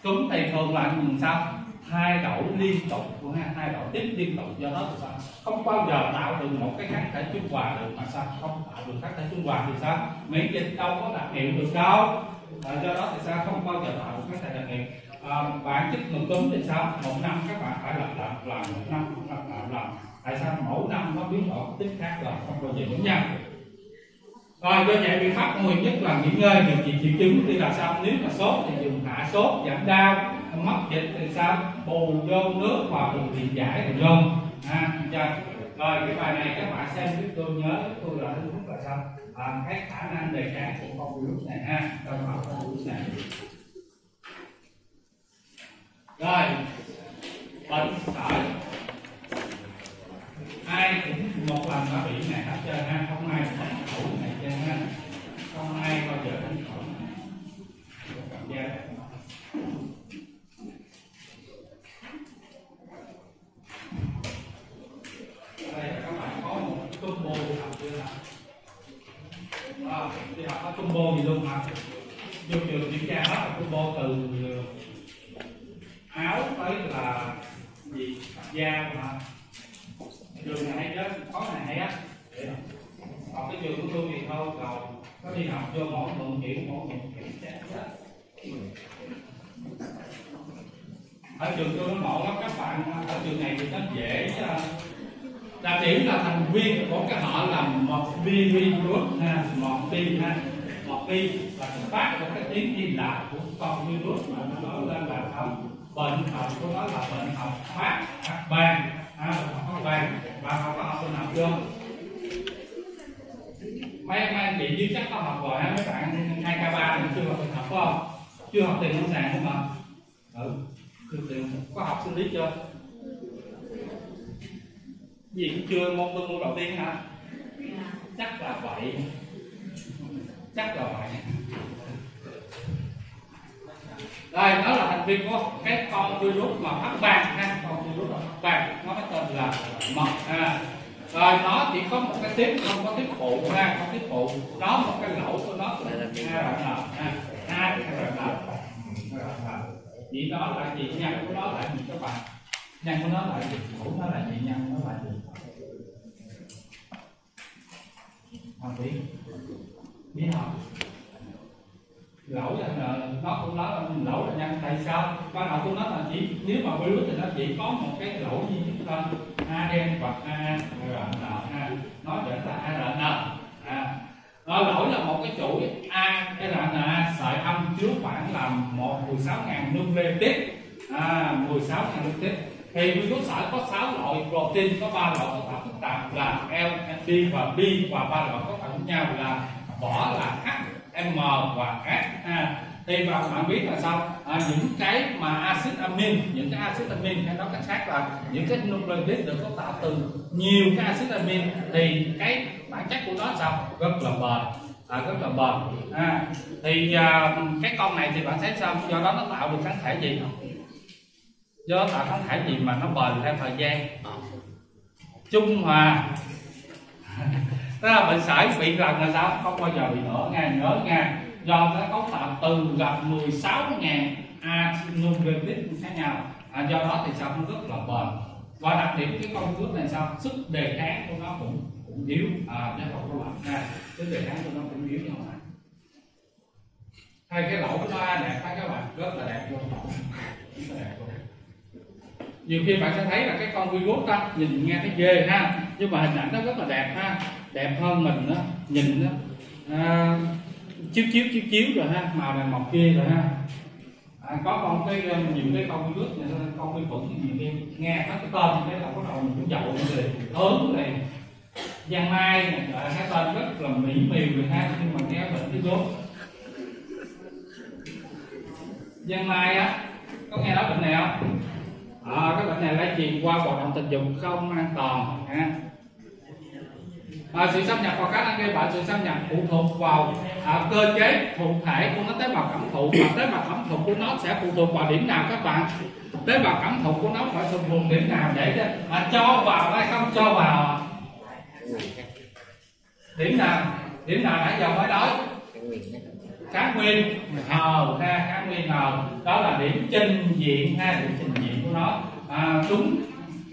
Cúm thì thường là làm sao? Hai đổi liên tục của hai hai đổi tiếp liên tục do đó thì sao? Không bao giờ tạo được một cái kháng thể trung hòa được mà sao? Không tạo được kháng thể trung hòa thì sao? Miễn dịch đâu có đặc hiệu được đâu. À, do đó thì sao? Không bao giờ tạo được kháng thể đặc hiệu à, bản chất người cúm thì sao? Một năm các bạn phải lặp lại làm một năm lặp lại làm tại sao mỗi năm nó biến đổi tính khác là không bao giờ giống nhau rồi do vậy biện pháp nguy nhất là nghỉ ngơi điều trị triệu chứng thì là sao? Nếu mà sốt thì dùng hạ sốt giảm đau mất dịch thì sao? Bù vô nước và bù điện giải thì vô. Ha rồi cái bài này các bạn xem giúp tôi nhớ giúp tôi là thứ nhất là sao? À, cái khả năng đề kháng của con virus này ha. Trong học con virus này rồi. Bệnh sởi ai cũng một lần đã bị này hết trơn ha. Không ai phải khẩu này trơn ha. Không ai bao giờ đánh khẩu cảm giác đây các bạn có một combo học chưa nào? À, đi học có combo gì luôn hả? Vô trường kiểm tra hết là combo từ áo tới là gì? Da mà. Trường này hay chết khó này hay á. Học cái trường của tôi thì thôi cầu có đi học cho mỗi tuần kiểu, mỗi tuần kiểm ở trường tôi nó ngộ lắm các bạn, ở trường này thì nó dễ đặc điểm là thành viên của cái họ là một vi group ha, một vi ha, một vi là phát của cái tiếng Hy Lạp của con virus mà nó nói lên là không bệnh học của nó là bệnh học phát phát ban ha phát ban và học có học sinh học chưa? Mấy mấy anh chị chứ chắc có học rồi á mấy bạn hai k ba chưa học học phải không chưa học tiền không sàn không mà ừ chưa tiền có học sinh lý chưa? Gì cũng chưa môn tôi môn đầu tiên hả? Chắc là vậy. Chắc là vậy đây đó là thành viên của cái con virus mà phát ban ha. Con virus mà phát ban nó có tên là mật ha. Rồi nó chỉ có một cái tiếp không có tiếp phụ ha không tiếp phụ. Nó một cái lỗ của nó. Là a rn ha. A rn chỉ đó là gì nhân của nó là gì các bạn? Nhân của nó là gì? Phụ nó là gì? Nhân nó là gì? Không biết. Biết không lỗi là ờ, nó cũng nói là lỗi là nhân tại sao? Ban đầu tôi nói là chỉ nếu mà virus thì nó chỉ có một cái lỗi duy nhất thôi. ADN hoặc ARN ha nó trở là ARN à nó lỗi là một cái chuỗi ARNA sợi âm chứa khoảng là một 16.000 nucleotide à 16.000 nucleotide thì virus sợi có 6 loại protein có ba loại cấu tạo phức tạp là L, D và B và ba loại cấu tạo với nhau là vỏ là H, M và S ha. Thì bạn bạn biết là sao? À, những cái mà axit amin những cái axit amin hay nói cách khác là những cái nucleotide được cấu tạo từ nhiều cái axit amin. Thì cái bản chất của nó sao? Rất là bền. À, rất là bền. À, thì à, cái con này thì bạn thấy sao? Do đó nó tạo được kháng thể gì? Do tạo kháng thể gì mà nó bền theo thời gian? Trung hòa. (laughs) tức là bệnh sởi bị lần là sao? Không bao giờ bị nữa nghe nhớ nghe. Do nó cấu tạo từ gặp 16.000 nucleotide khác nhau. À, do đó thì sao? Nó rất là bền. Và đặc điểm cái con virus này sao? Sức đề kháng của nó cũng cũng yếu. À chứ không có lạnh ra. Sức đề kháng của nó cũng yếu như vậy. Hai cái lỗ của nó đẹp các bạn rất là đẹp luôn. Rất là đẹp luôn. Nhiều khi bạn sẽ thấy là cái con virus đó nhìn nghe thấy ghê ha nhưng mà hình ảnh nó rất là đẹp ha đẹp hơn mình đó nhìn đó à, chiếu chiếu chiếu chiếu rồi ha màu này màu kia rồi ha. À, có con cái ờ, nhiều cái con virus này con vi khuẩn gì kia. Nghe hết cái tên cái là bắt đầu mình cũng dậu rồi ớn này giang mai này cái tên rất là mỹ miều rồi ha nhưng mà nghe bệnh cái gốt giang mai á có nghe nói bệnh này không? À, cái bệnh này lây truyền qua hoạt động tình dục không an toàn ha à, sự xâm nhập vào khả năng gây bệnh sự xâm nhập phụ thuộc vào à, cơ chế thụ thể của nó tế bào cảm thụ và tế bào cảm thụ của nó sẽ phụ thuộc vào điểm nào các bạn? Tế bào cảm thụ của nó phải phụ thuộc điểm nào để à, cho vào hay không? Cho vào à. điểm nào? Điểm nào nãy giờ mới nói? Kháng nguyên. Hờ ha kháng nguyên hờ đó là điểm trình diện ha điểm trình diện của nó. À, đúng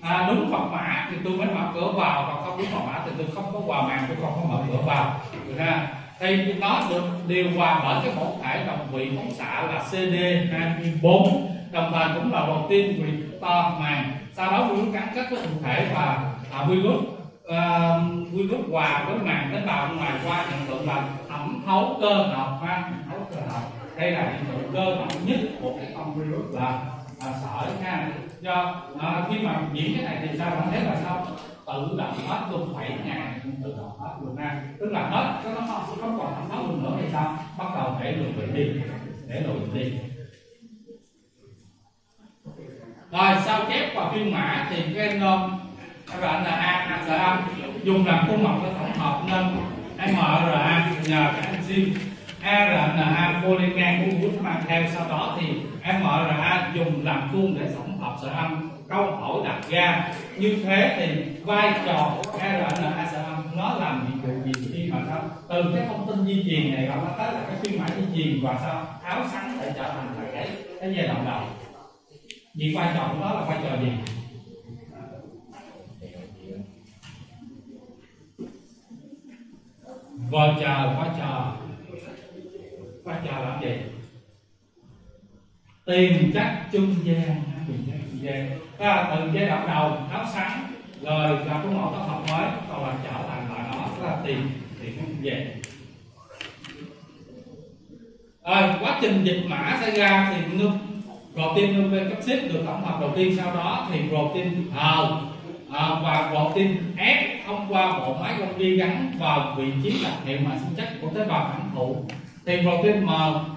à, đúng mật mã thì tôi mới mở cửa vào còn không đúng mật mã thì tôi không có hòa màng tôi không có mở cửa vào. Được ha? Thì nó được điều hòa bởi cái mẫu thể đồng vị phóng xạ là CD24 đồng thời cũng là đầu tiên to màng. Sau đó virus gắn kết với thực thể và à, virus uh, virus hòa với màng tế bào ngoài qua hiện tượng là thẩm thấu cơ học ha? Thẩm thấu cơ học đây là hiện tượng cơ bản nhất của cái con virus là à, sởi ha do à, khi mà nhiễm cái này thì sao bạn thấy là sao. Tự động hết luôn bảy ngày tự động hết luôn ha tức là hết cái nó không, không còn thấm thấu luôn nữa thì sao? Bắt đầu để lùi bệnh đi để lùi bệnh đi. Rồi sao chép và phiên mã thì cái genome các bạn là a a âm dùng làm khuôn mẫu để tổng hợp nên MRA nhờ cái enzyme ARNA polymer của bút mang theo sau đó thì mRNA dùng làm khuôn để tổng hợp sợi âm câu hỏi đặt ra như thế thì vai trò của RNA sợi âm nó làm nhiệm vụ gì khi mà sao? Từ cái thông tin di truyền này nó tới là cái phiên bản di truyền và sao? Tháo sắn để trở thành là cái cái giai đoạn đầu. Vì vai trò của nó là vai trò gì? Vai trò vai trò qua chào làm gì? Tìm chắc trung gian tìm chắc trung gian. Ta từ giai đoạn đầu áo sáng rồi gặp cái mẫu tổng học mới còn là trở thành lại nó tức là tìm tìm cái trung gian. À, quá trình dịch mã xảy ra thì ngưng protein xếp được tổng hợp đầu tiên sau đó thì protein h à, và protein S thông qua bộ máy Golgi gắn vào vị trí đặc hiệu mà sinh chất của tế bào phản thụ thì protein M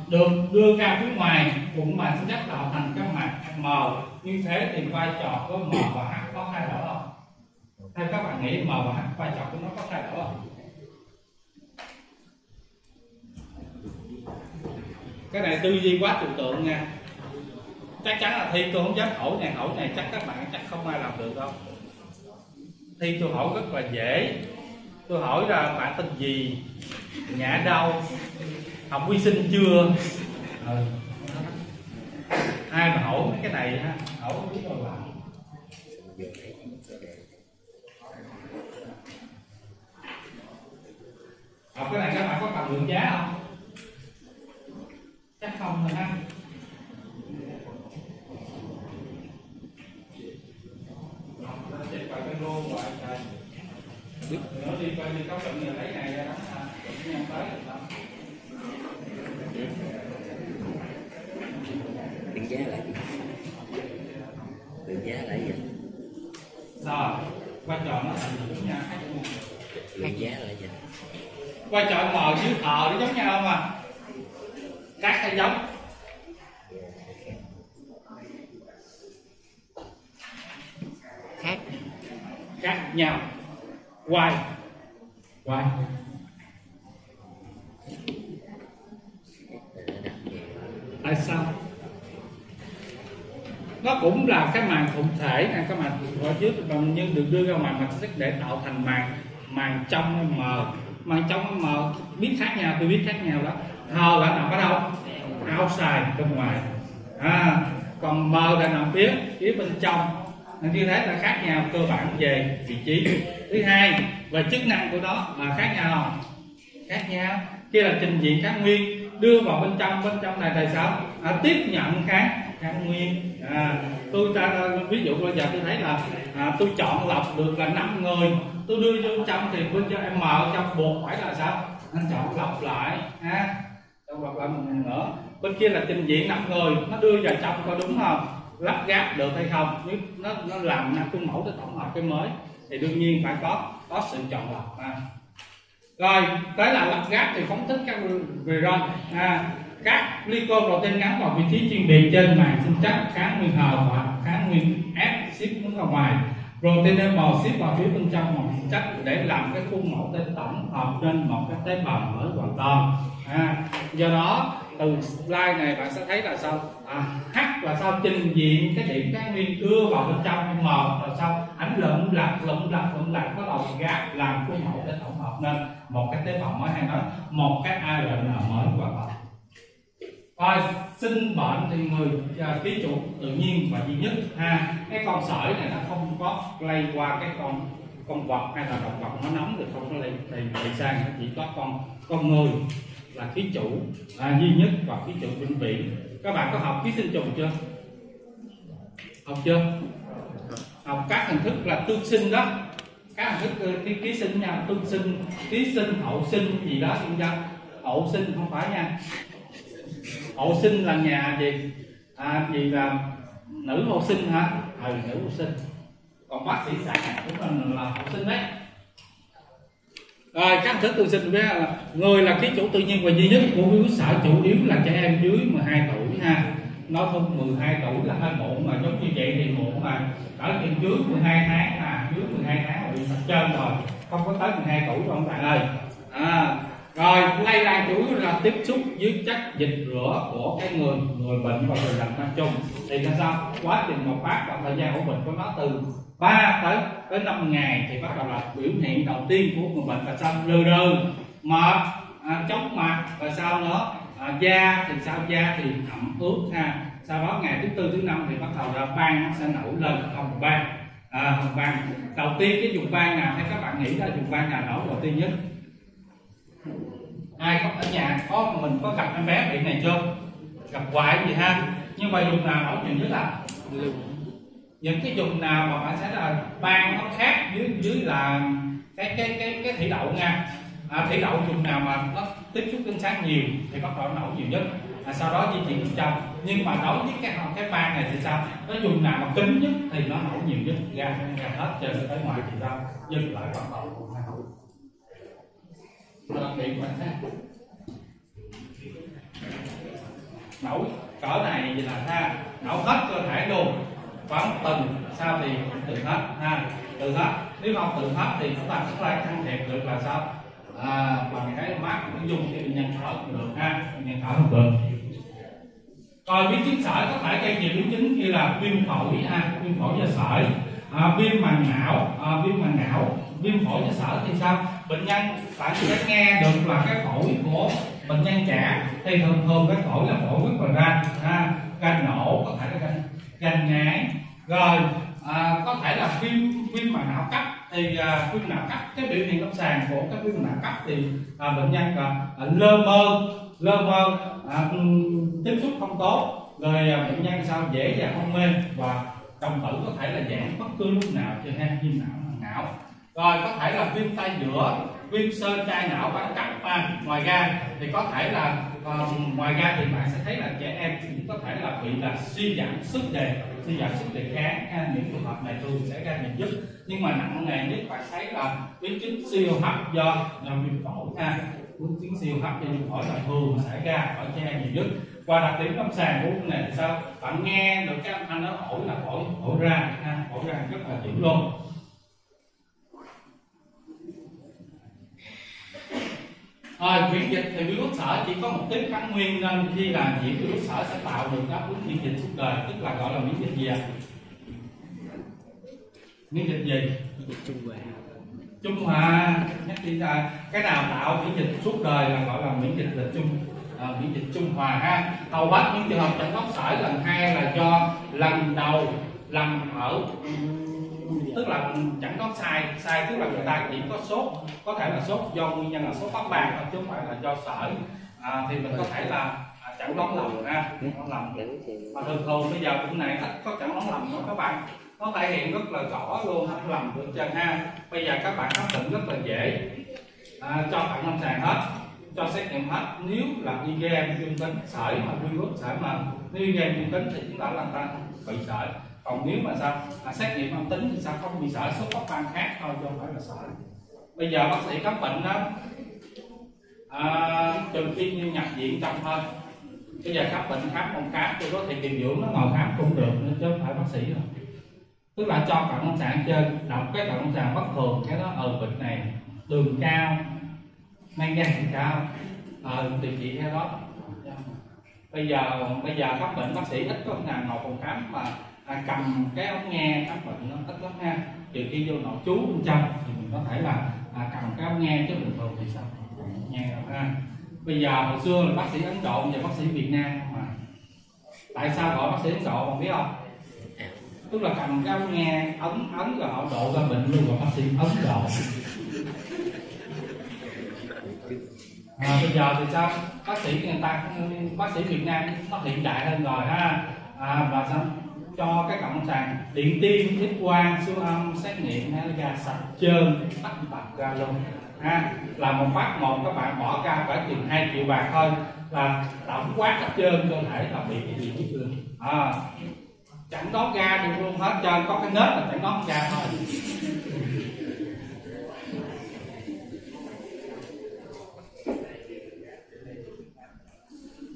được đưa ra phía ngoài, cũng mà sẽ chất tạo thành các mạch M. Như thế thì vai trò của M và H có thay đổi không? Theo các bạn nghĩ, M và H vai trò của nó có thay đổi không? cái này tư duy quá trừu tượng nha. Chắc chắn là thi tôi không dám hỏi này hỏi này chắc các bạn chắc không ai làm được đâu. Thi tôi hỏi rất là dễ. Tôi hỏi là bạn tên gì? Nhà đâu học quy sinh chưa? Ừ. ai mà hỏi mấy cái này ha. Hỏi biết đâu học cái này các bạn có cần lượng giá không? Chắc không rồi ha chạy qua cái lô gọi trời nó đi qua đi có bệnh người lấy này ra đó ha cũng không tới được đâu Định giá là gì? Định giá là gì? rồi vai trò nó thành giống nhau khác nhau Định giá là gì? Quay trở mờ dưới thờ nó giống nhau không à? Khác hay giống. Khác. Khác nhau. Quay quay. tại sao? Nó cũng là cái màng thụ thể nè các bạn, ở trước nhưng được đưa ra ngoài mặt sức để tạo thành màng màng trong mờ. Màng trong biết khác nhau tôi biết khác nhau đó. Thờ là nằm ở đâu? Outside bên ngoài. À, còn mờ là nằm phía phía bên trong. Nên như thế là khác nhau cơ bản về vị trí. Thứ hai về chức năng của nó là khác nhau. Không khác nhau. Kia là trình diện kháng nguyên đưa vào bên trong bên trong này tại sao? À, tiếp nhận kháng kháng nguyên. À, tôi ta ví dụ bây giờ tôi thấy là à, tôi chọn lọc được là năm người. Tôi đưa vô trong thì bên cho em mở trong buộc phải là sao? Anh chọn lọc lại, ha? Chọn lọc lại một lần nữa. Bên kia là trình diện năm người, nó đưa vào trong có đúng không? Lắp ghép được hay không? Nếu nó nó làm năm khuôn mẫu để tổng hợp cái mới, thì đương nhiên phải có có sự chọn lọc, ha? Rồi, tới là lắp ghép thì phóng thích các viron ha? Các glycoprotein gắn vào vị trí chuyên biệt trên màng sinh chắc kháng nguyên hờ và kháng nguyên F ship hướng ra ngoài protein màu xếp vào phía bên trong màu sinh chất để làm cái khuôn mẫu để tổng hợp trên một cái tế bào mới hoàn toàn. À, do đó từ slide này bạn sẽ thấy là sao? À, H là sao? Trình diện cái điểm kháng nguyên đưa vào bên trong M là sao? Ảnh lượm lặt lượm lặt lượm lặt có đầu gáp làm khuôn mẫu để tổng hợp nên một cái tế bào mới hay nói một cái ARN mới hoàn toàn rồi sinh bệnh thì người à, ký chủ tự nhiên và duy nhất. Ha cái con sởi này nó không có lây qua cái con con vật hay là động vật nó nóng thì không có lây thì lây sang nó chỉ có con con người là ký chủ à, duy nhất và ký chủ bệnh viện các bạn có học ký sinh trùng chưa? Học chưa? Học các hình thức là tương sinh đó. Các hình thức ờ, ký, ký sinh nha tương sinh ký sinh hậu sinh gì đó sinh ra hậu sinh không phải nha hộ sinh là nhà gì? À, gì là nữ hộ sinh hả? Ừ nữ hộ sinh. Còn bác sĩ sản cũng là, là hộ sinh đấy. Rồi các thức tự sinh với là người là ký chủ tự nhiên và duy nhất của virus sở chủ yếu là trẻ em dưới 12 tuổi ha. Nó không 12 tuổi là hơi muộn mà giống như vậy thì muộn mà ở trên dưới 12 tháng à dưới 12 tháng là bị sạch trơn rồi. Không có tới 12 tuổi rồi các bạn ơi. À, rồi lây lan chủ yếu là tiếp xúc với chất dịch rửa của cái người người bệnh và người lành nói chung. Thì là sao? Quá trình bộc phát và thời gian ổn định của nó từ 3 tới tới 5 ngày thì bắt đầu là biểu hiện đầu tiên của người bệnh là sao? Lừ đừ mệt à, chóng mặt và sau đó à, da thì sao? Da thì ẩm ướt ha. Sau đó ngày thứ tư thứ năm thì bắt đầu là ban nó sẽ nổi lên hồng ban à, hồng ban đầu tiên cái dùng ban nào? Hay các bạn nghĩ là dùng ban nào nổi đầu tiên nhất? Ai có ở nhà có mình có gặp em bé bị này chưa? Gặp hoài gì ha? Nhưng mà dùng nào nó nhiều nhất là những cái dùng nào mà bạn sẽ là ban nó khác dưới dưới là cái cái cái cái thủy đậu nha. À, thủy đậu dùng nào mà nó tiếp xúc ánh sáng nhiều thì bắt đầu nổi nhiều nhất. À, sau đó di chuyển bên trong. Nhưng mà đối với cái cái ban này thì sao? Nó dùng nào mà kín nhất thì nó nổi nhiều nhất. Ra ra hết trên tới ngoài thì sao? Dừng lại hoạt động của hai quan sát nổi cỡ này thì là ha nổi hết cơ thể luôn. Khoảng tuần sao thì tự hết ha. Tự hết. Nếu không tự hết thì chúng ta sẽ lại can thiệp được là sao? À, bằng cái mát nó dùng cho bệnh nhân thở cũng được ha. Bệnh nhân thở không được. Còn biến chứng sởi có thể gây nhiều biến chứng như là viêm phổi ha. Viêm phổi và sởi à, viêm màng não. À, viêm màng não. Viêm phổi và sởi thì sao? Bệnh nhân bạn sẽ nghe được là cái phổi của bệnh nhân trẻ thì thường thường cái phổi là phổi rất là ra ha. Gan nổ có thể là gan gan ngái rồi à, có thể là viêm viêm mà não cấp. Thì à, viêm não cấp cái biểu hiện lâm sàng của các viêm não cấp thì à, bệnh nhân à, à lơ mơ lơ mơ à, tiếp xúc không tốt rồi à, bệnh nhân sao dễ dàng hôn mê và đồng tử có thể là giãn bất cứ lúc nào cho hai viêm não não rồi có thể là viêm tay giữa viêm sơ chai não bán cắt à, ngoài ra thì có thể là um, ngoài ra thì bạn sẽ thấy là trẻ em cũng có thể là bị là suy giảm sức đề suy giảm sức đề kháng. Ha, những trường hợp này thường xảy ra nhiều nhất. Nhưng mà nặng nề nhất bạn thấy là biến chứng siêu hấp do viêm phổi ha. Biến chứng siêu hấp do viêm phổi là thường xảy ra ở trẻ em nhiều nhất. Và đặc điểm lâm sàng của này thì sao? Bạn nghe được cái âm thanh nó ổn là ổn ổn ra ha ổn ra rất là dữ luôn. Rồi miễn dịch thì virus sởi chỉ có một tiếp kháng nguyên nên khi là nhiễm virus sởi sẽ tạo được đáp ứng miễn dịch suốt đời tức là gọi là miễn dịch gì ạ? Miễn dịch gì? Trung hòa. Trung hòa nhắc đi là cái nào tạo miễn dịch suốt đời là gọi là miễn dịch là trung à, miễn dịch trung hòa ha. Hầu hết những trường hợp chẩn đoán sởi lần hai là do lần đầu lần ở tức là chẳng có sai sai tức là người ta chỉ có sốt có thể là sốt do nguyên nhân là sốt phát ban thôi chứ không phải là do sởi. À, thì mình có thể là à, chẳng đoán lầm ha đoán lầm mà thường thường bây giờ cũng này có chẳng đoán lầm đó các bạn. Nó thể hiện rất là rõ luôn không lầm được chân ha? Bây giờ các bạn áp dụng rất là dễ. À, cho bạn lâm sàng hết cho xét nghiệm hết. Nếu là IgM dương tính sởi mà virus sởi mà nếu game dương tính thì chúng ta làm ta bị sởi còn nếu mà sao? Mà xét nghiệm âm tính thì sao? Không bị sợ sốt phát ban khác thôi chứ không phải là sợ bây giờ bác sĩ khám bệnh đó. À, trừ khi như nhập viện trong thôi. Bây giờ khám bệnh khám phòng khám tôi có thể điều dưỡng nó ngồi khám cũng được nữa chứ không phải bác sĩ đâu. Tức là cho cận lâm sàng trên đọc cái cận lâm sàng bất thường cái đó ở bệnh này đường cao men gan cao ờ điều trị theo đó. Dạ. Bây giờ bây giờ khám bệnh bác sĩ ít có nào ngồi phòng khám mà à, cầm cái ống nghe các bệnh nó ít lắm ha. Trừ khi vô nội chú bên trong thì mình có thể là à, cầm cái ống nghe chứ bình thường thì sao? Nghe đâu ha. Bây giờ hồi xưa là bác sĩ ấn độ và bác sĩ việt nam mà tại sao gọi bác sĩ ấn độ bạn biết không? Tức là cầm cái ống nghe ấn ấn rồi họ độ ra bệnh luôn và bác sĩ ấn độ. À, bây giờ thì sao? Bác sĩ người ta bác sĩ việt nam nó hiện đại hơn rồi ha. À, và sao? Cho cái cộng sàng điện tim x quang siêu âm xét nghiệm hay ra sạch trơn tắt bật ra luôn ha là một phát một các bạn bỏ ra phải tiền hai triệu bạc thôi. Là tổng quát hết trơn cơ thể là bị cái gì hết luôn à, chẳng có ga được luôn hết trơn có cái nết là chẳng có ga thôi.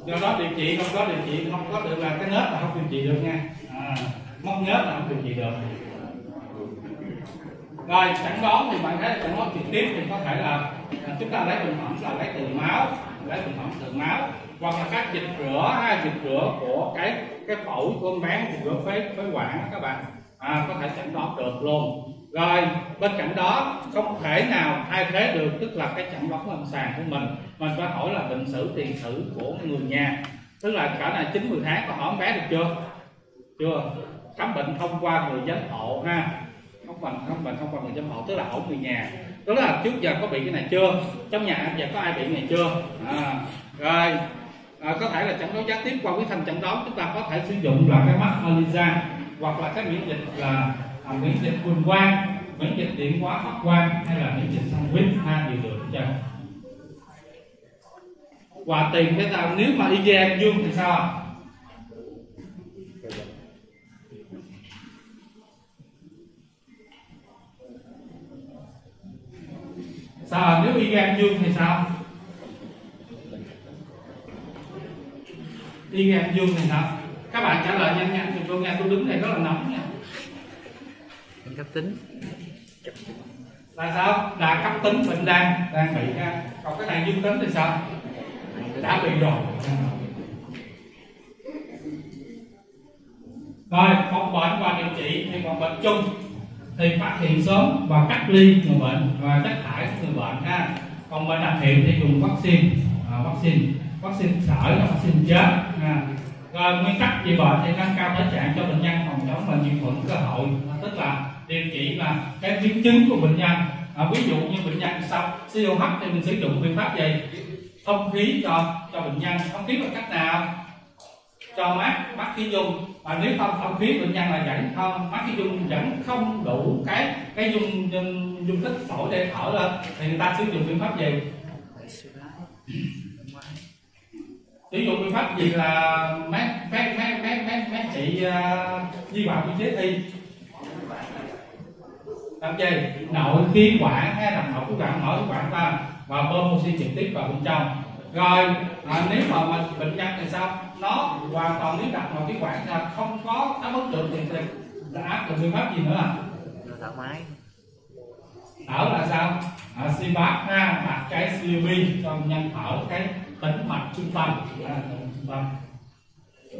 Do đó điều trị không có điều trị không có được là cái nết là không điều trị được nha à, móc nhớ là không điều gì được. Rồi chẳng đoán thì bạn thấy chẳng đoán trực tiếp thì có thể là chúng ta lấy bệnh phẩm là lấy từ máu lấy bệnh phẩm từ máu hoặc là các dịch rửa ha, dịch rửa của cái cái phổi của con bé dịch rửa phế phế quản các bạn. À, có thể chẩn đoán được luôn. Rồi bên cạnh đó không thể nào thay thế được tức là cái chẩn đoán lâm sàng của mình. Mình phải hỏi là bệnh sử tiền sử của người nhà. Tức là cả này chín mười tháng có hỏi bé được chưa? Chưa khám bệnh thông qua người giám hộ ha. Không bệnh không bệnh không qua người giám hộ tức là hỏi người nhà. Tức là trước giờ có bị cái này chưa? Trong nhà giờ có ai bị này chưa? À, rồi. À, có thể là chẩn đoán gián tiếp qua cái thanh chẩn đoán chúng ta có thể sử dụng là cái mắt ELISA hoặc là cái miễn dịch là à, miễn dịch quỳnh quang miễn dịch điện hóa phát quang hay là miễn dịch sang huyết ha đều được chưa? Và tìm cái nào nếu mà IgM dương thì sao sao? Nếu IgM dương thì sao? IgM dương thì sao? Các bạn trả lời nhanh nhanh tôi nghe tôi đứng đây rất là nóng nha. Cấp tính. Là sao? Là cấp tính bệnh đang đang bị ha còn cái này dương tính thì sao? Đã bị rồi. Rồi phòng bệnh và điều trị thì phòng bệnh chung thì phát hiện sớm và cách ly người bệnh và chất thải của người bệnh ha. Còn bệnh đặc hiệu thì dùng vaccine à, vaccine vaccine sởi và vaccine chết ha. Rồi nguyên tắc trị bệnh thì nâng cao thể trạng cho bệnh nhân phòng chống bệnh nhiễm khuẩn cơ hội. Tức là điều trị là cái biến chứng của bệnh nhân. À, ví dụ như bệnh nhân sau siêu hấp thì mình sử dụng phương pháp gì? Thông khí cho cho bệnh nhân. Thông khí bằng cách nào? Cho mát mắt khí dung mà nếu không thông khí bệnh nhân là vẫn không. Mắt khí dung vẫn không đủ cái cái dung dung, dung tích phổi để thở lên. Thì người ta sử dụng phương pháp gì? (clears throat) Sử dụng phương pháp gì là mát mát mát mát mát mát trị uh, di hoạt quy chế thi? Làm gì? Nội khí quản hay là nội khí quản? Nội khí quản ta. Và bơm oxy trực tiếp vào bên trong. Rồi à, nếu mà mình bệnh nhân thì sao? Nó hoàn toàn nếu đặt nội khí quản là không có đáp ứng được thì thì là áp dụng phương pháp gì nữa à? Thở máy. Thở là sao? À, CPAP ha đặt cái CB bệnh nhân thở cái tĩnh mạch trung tâm. À, trung tâm.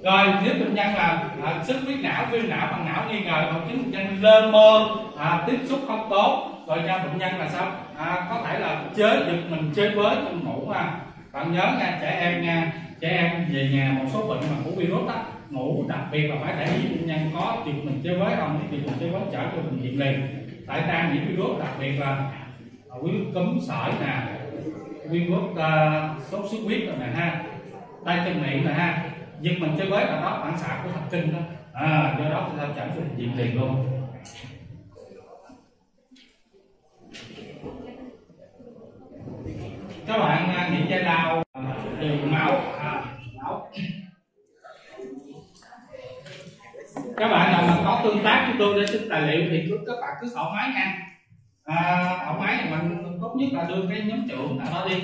Rồi nếu bệnh nhân là à, xuất huyết não viêm não bằng não nghi ngờ hoặc chứng bệnh nhân lơ mơ à, tiếp xúc không tốt. Rồi cho bệnh nhân là sao? À, có thể là chế giật mình chơi với trong ngủ ha bạn nhớ nha trẻ em nha trẻ em về nhà một số bệnh mà của virus á ngủ đặc biệt là phải để ý bệnh nhân có việc mình chơi với không thì việc mình chơi với chở cho bệnh viện liền. Tại đang nhiễm virus đặc biệt là à, quý virus cúm sởi nè virus uh, sốt xuất huyết rồi nè ha tay chân miệng nè ha. Nhưng mình chơi với là đó phản xạ của thần kinh đó. À, do đó thì ta chẩn cho bệnh viện liền luôn. Các bạn à, nghĩ dây đau từ máu. Các bạn nào mà có tương tác với tôi để xin tài liệu thì cứ các bạn cứ thoải mái nha. À, thoải mái thì mình tốt nhất là đưa cái nhóm trưởng nào đó đi.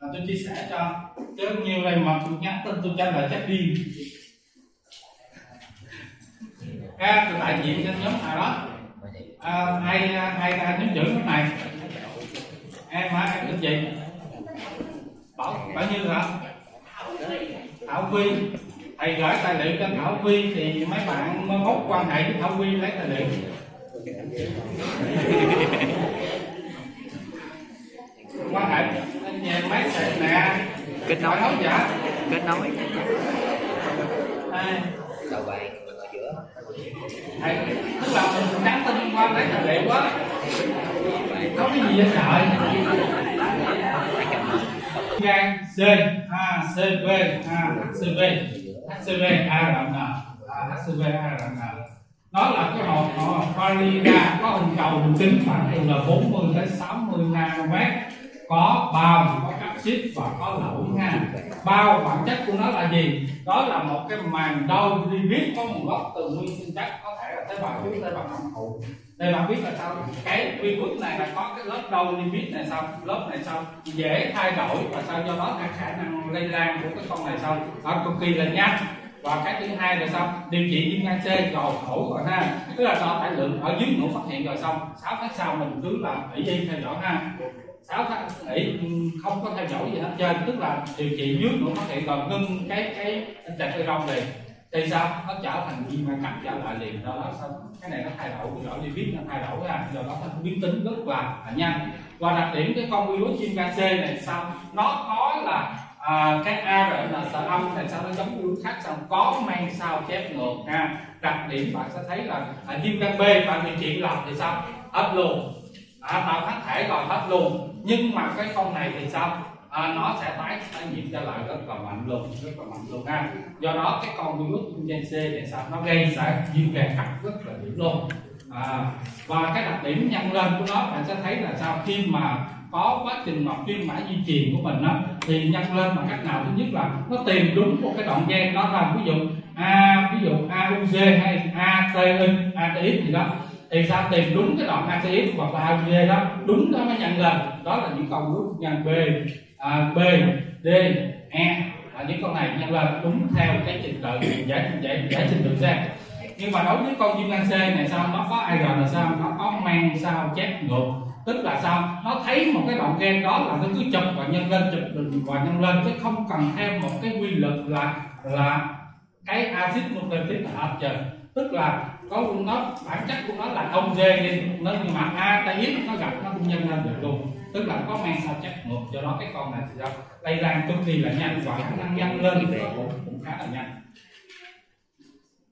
Là tôi chia sẻ cho chứ nhiều này mà tôi nhắn tin tôi trả lời chắc đi các tôi đại diện cho nhóm nào đó. À, ai ai ai nhóm trưởng lúc này? Em hả? Em tên gì? Bảo bao nhiêu hả? Thảo vi thầy gửi tài liệu cho thảo vi thì mấy bạn mới mốt quan hệ với thảo vi lấy tài liệu. (laughs) Quan hệ nhà máy xịn nè. Kết nối. Nói dạ kết nối. À, đầu vàng ở giữa. Thầy tức là mình nhắn tin qua lấy tài liệu quá. Có cái gì vậy trời gan C A C B A C B HCV A rộng nè HCV A rộng nè nó là cái hộp hộp Farida có hình cầu kính khoảng từ là 40 tới 60 nanomet có bao có axit và có lỗi nha bao bản chất của nó là gì? Đó là một cái màng đau lipid có nguồn gốc từ nguyên sinh chất có thể là tế bào trước, tế bào hồng thụ đây bạn biết là sao? Cái virus này là có cái lớp đau lipid này sao lớp này sao dễ thay đổi và sao do đó khả năng lây lan của cái con này sao nó cực kỳ là nhanh. Và cái thứ hai là sao? Điều trị viêm gan C gầu khổ rồi ha. Tức là đo tải lượng ở dưới ngưỡng phát hiện rồi xong. 6 tháng sau mình cứ làm ỷ y theo dõi ha sáu tháng ỷ không có theo dõi gì hết. Trơn tức là điều trị dưới cũng có thể còn ngưng cái cái rong liền. Thì sao? Nó trở thành viêm gan cấp trở lại liền? Do đó sao? Cái này nó thay đổi của rõ lipid nó thay đổi ra. Do đó nó biến tính rất là nhanh. Và đặc điểm cái con virus viêm gan C này sao? Nó có là à, cái ARN là sợ âm thì sao nó giống virus khác sao? Có mang sao chép ngược ha. Đặc điểm bạn sẽ thấy là à, viêm gan B bạn điều trị lọc thì sao? Hết luôn. À, tạo kháng thể rồi hết luôn nhưng mà cái con này thì sao? À, nó sẽ tái tái nhiễm trở lại rất là mạnh luôn rất là mạnh luôn ha. Do đó cái con virus viêm gan C này sao? Nó gây ra viêm gan cấp rất là dữ luôn. À, và cái đặc điểm nhân lên của nó bạn sẽ thấy là sao? Khi mà có quá trình mọc phiên mã di truyền của mình á thì nhân lên bằng cách nào? Thứ nhất là nó tìm đúng một cái đoạn gen đó là ví dụ a ví dụ AUG hay ATN ATX gì đó thì sao? Tìm đúng cái đoạn ACX hoặc là AG đó đúng đó mới nhận lên đó là những con group nhân B à, B D E. À, những con này nhân lên đúng theo cái trình tự giải giải giải trình tự gen nhưng mà đối với con viêm gan C này sao? Nó có ai là sao? Nó có mang sao? Chép ngược. Tức là sao? Nó thấy một cái đoạn gen đó là nó cứ chụp và nhân lên chụp và nhân lên chứ không cần theo một cái quy luật là là cái axit nucleic là uptrend tức là có nó bản chất của nó là ông G đi nó nhưng mà A ta biết nó gặp nó cũng nhân lên được luôn. Tức là có mang sao chắc ngược do đó cái con này thì sao lây lan cực kỳ là nhanh và khả năng nhân lên. Cũng, cũng khá là nhanh.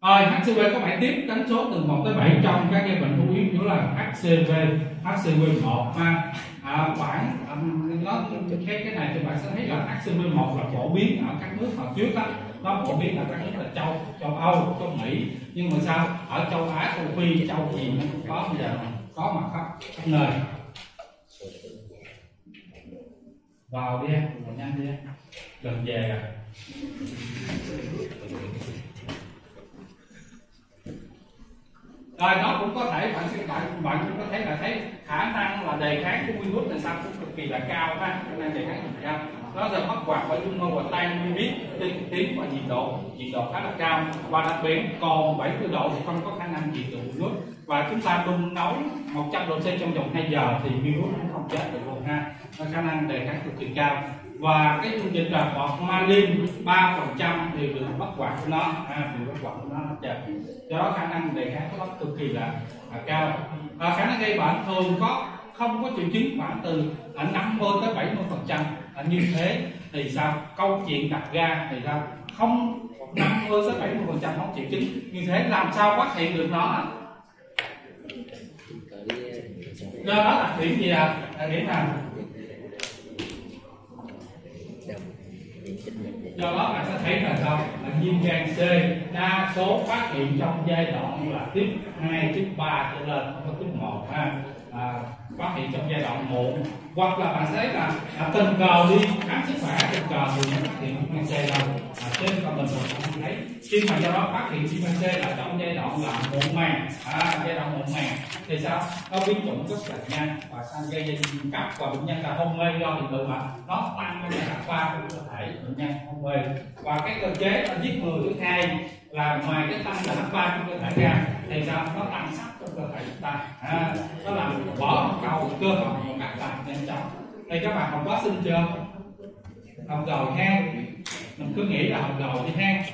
Rồi HCV có bảy tiếp đánh số từ 1 tới 7 trong các cái bệnh hữu yếu nữa là HCV, HCV1 ha. À, khoảng um, nó cái cái này thì bạn sẽ thấy là HCV1 là phổ biến ở các nước hồi trước đó nó phổ biến ở các nước là châu châu Âu, châu Mỹ. Nhưng mà sao? Ở châu Á, châu Phi, châu gì nó cũng có bây giờ có mặt khắp khắp nơi. Vào đi em nhanh đi. Em gần về. rồi rồi, nó cũng có thể, bạn sẽ bạn bạn cũng có thể là thấy khả năng là đề kháng của virus là sao cũng cực kỳ là cao ha. Khả năng đề kháng cực cao. Nó sẽ mắc quạt bởi dung môi và tan biết tiến tiến và nhiệt độ nhiệt độ khá là cao. Và đặc biệt, còn 70 độ thì không có khả năng diệt được virus. Và chúng ta đun nấu 100 độ C trong vòng 2 giờ thì virus cũng không chết được luôn ha. Nó khả năng đề kháng cực kỳ cao và cái chương trình là bọt malin ba phần trăm thì được bắt quản của nó. À, thì bắt quản của nó chết do đó khả năng đề kháng của nó cực kỳ là, là cao. À, khả năng gây bệnh thường có không có triệu chứng khoảng từ à, ở 50 tới 70 phần trăm. À, như thế thì sao? Câu chuyện đặt ra thì sao? Không 50 tới 70 phần trăm không triệu chứng. Như thế làm sao phát hiện được nó? Do đó là điểm gì à? Điểm nào? Do đó bạn sẽ thấy là sao là viêm gan C đa số phát hiện trong giai đoạn là tiếp 2, tiếp 3 cho lên không có tiếp 1 ha à, phát hiện trong giai đoạn muộn hoặc là bạn sẽ thấy là à, tình cờ đi khám sức khỏe tình cờ thì mới phát hiện viêm gan C đâu. À, trên con mình không thấy khi mà do đó phát hiện viêm gan C là trong giai đoạn là muộn màng. À, giai đoạn muộn màng. Thì sao? Nó biến chủng rất là nhanh. Và sang gây ra viêm cấp và bệnh nhân là hôn mê do hiện tượng mà nó tăng cái giai đoạn qua của cơ thể bệnh nhân hôn mê. Và cái cơ chế là giết người thứ hai là ngoài cái tăng là ba trong cơ thể ra thì sao? Nó tăng sắc trong cơ thể chúng ta. À, nó làm vỡ cầu cơ học một mặt là nhanh chóng. Đây các bạn học quá xinh chưa? Học rồi ha. Mình cứ nghĩ là học rồi thì ha.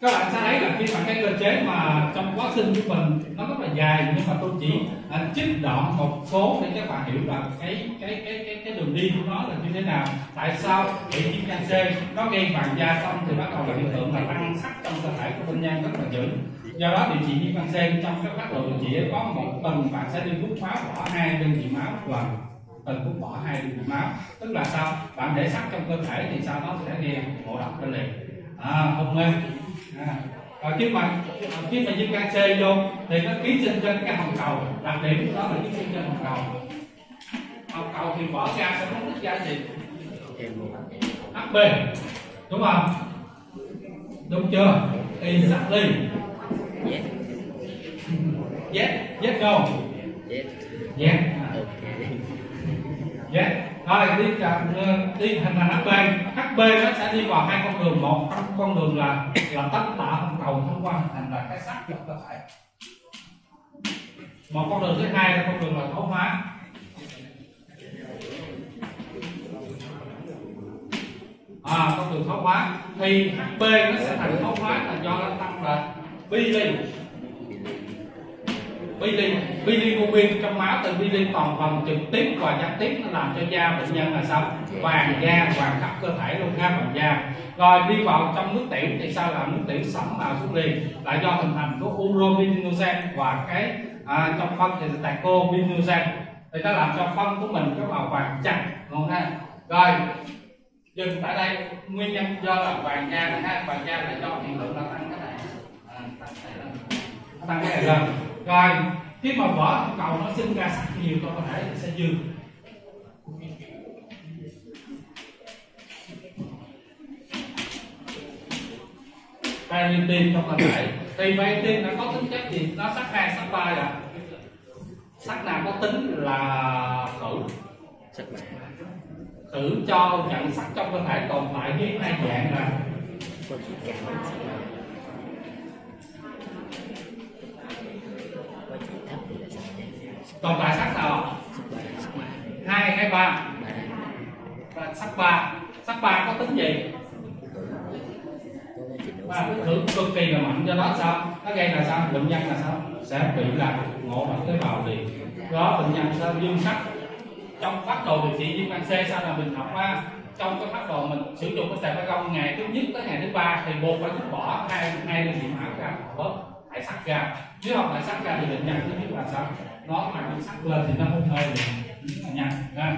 Các bạn sẽ thấy là khi mà cái cơ chế mà trong quá trình của mình nó rất là dài nhưng mà tôi chỉ chích trích đoạn một số để các bạn hiểu là cái cái cái cái, cái đường đi của nó là như thế nào tại sao bị viêm gan C. Nó gây vàng da xong thì bắt đầu là hiện tượng là tăng sắc trong cơ thể của bệnh nhân rất là dữ do đó thì chị viêm gan C trong các phát đồ điều có một tuần bạn sẽ đi hút máu bỏ hai đơn vị máu lần. Từng cũng bỏ hai đơn vị máu. Tức là sao? Bạn để sắt trong cơ thể thì sao nó sẽ gây ngộ độc lên liền. À, không nghe à. Rồi khi mà khi mà viêm gan C vô. Thì nó ký sinh trên cái hồng cầu. Đặc điểm của nó là ký sinh trên hồng cầu. Hồng cầu thì vỡ ra sẽ không thích ra gì. HB đúng không? Đúng chưa? Exactly. Yes. yes? Yes no Yes. yes. Okay. yes. Rồi đi đi hình thành HB HB nó sẽ đi vào hai con đường. Một con đường là là tất tạ hồng cầu thông qua hình thành là cái sắc trong cơ thể. Một con đường thứ hai là con đường là thoái hóa. À con đường thoái hóa. Thì HB nó sẽ thành thoái hóa là do nó tăng là bilirubin bilirubin bilirubin trong máu từ bilirubin toàn phần trực tiếp và gián tiếp nó làm cho da bệnh nhân là sao? Vàng da vàng khắp cơ thể luôn ha vàng da. Rồi đi vào trong nước tiểu thì sao làm nước tiểu sẫm màu xuống liền? Là do hình thành của urobininogen và cái à, trong phân thì là tacobininogen thì nó làm cho phân của mình có màu vàng chặt luôn ha. Rồi dừng tại đây. Nguyên nhân do là vàng da này ha vàng da là do hiện tượng là tăng cái này à, tăng cái này lên tăng cái này lên rồi khi mà vỏ cầu nó sinh ra sắc nhiều trong cơ thể thì sẽ dư. Ferritin trong cơ thể. Thì ferritin nó có tính chất gì? Nó sắc hai sắc ba à sắc nào có tính là khử thử cho nhận sắc trong cơ thể tồn tại với hai dạng là tồn tài sắc nào? Hai hay ba. Sắc ba. Sắc ba có tính gì? Ba thưởng cực kỳ là mạnh, do đó sao? Nó gây là sao? Bệnh nhân là sao? Sẽ bị là ngộ độc tế bào liền. Đó, bệnh nhân sao? Dương sắc. Trong phát đồ điều trị viêm gan C sao là mình học qua trong cái phát đồ mình sử dụng cái tệp gông ngày thứ nhất tới ngày thứ ba thì buộc phải bỏ, hai hai là nhiễm máu cả bớt hãy sắc ra nếu không lại sắc ra thì bệnh nhân thứ nhất là sao? Nó mà nó sắc lên thì nó hôn hơi được là nhanh ha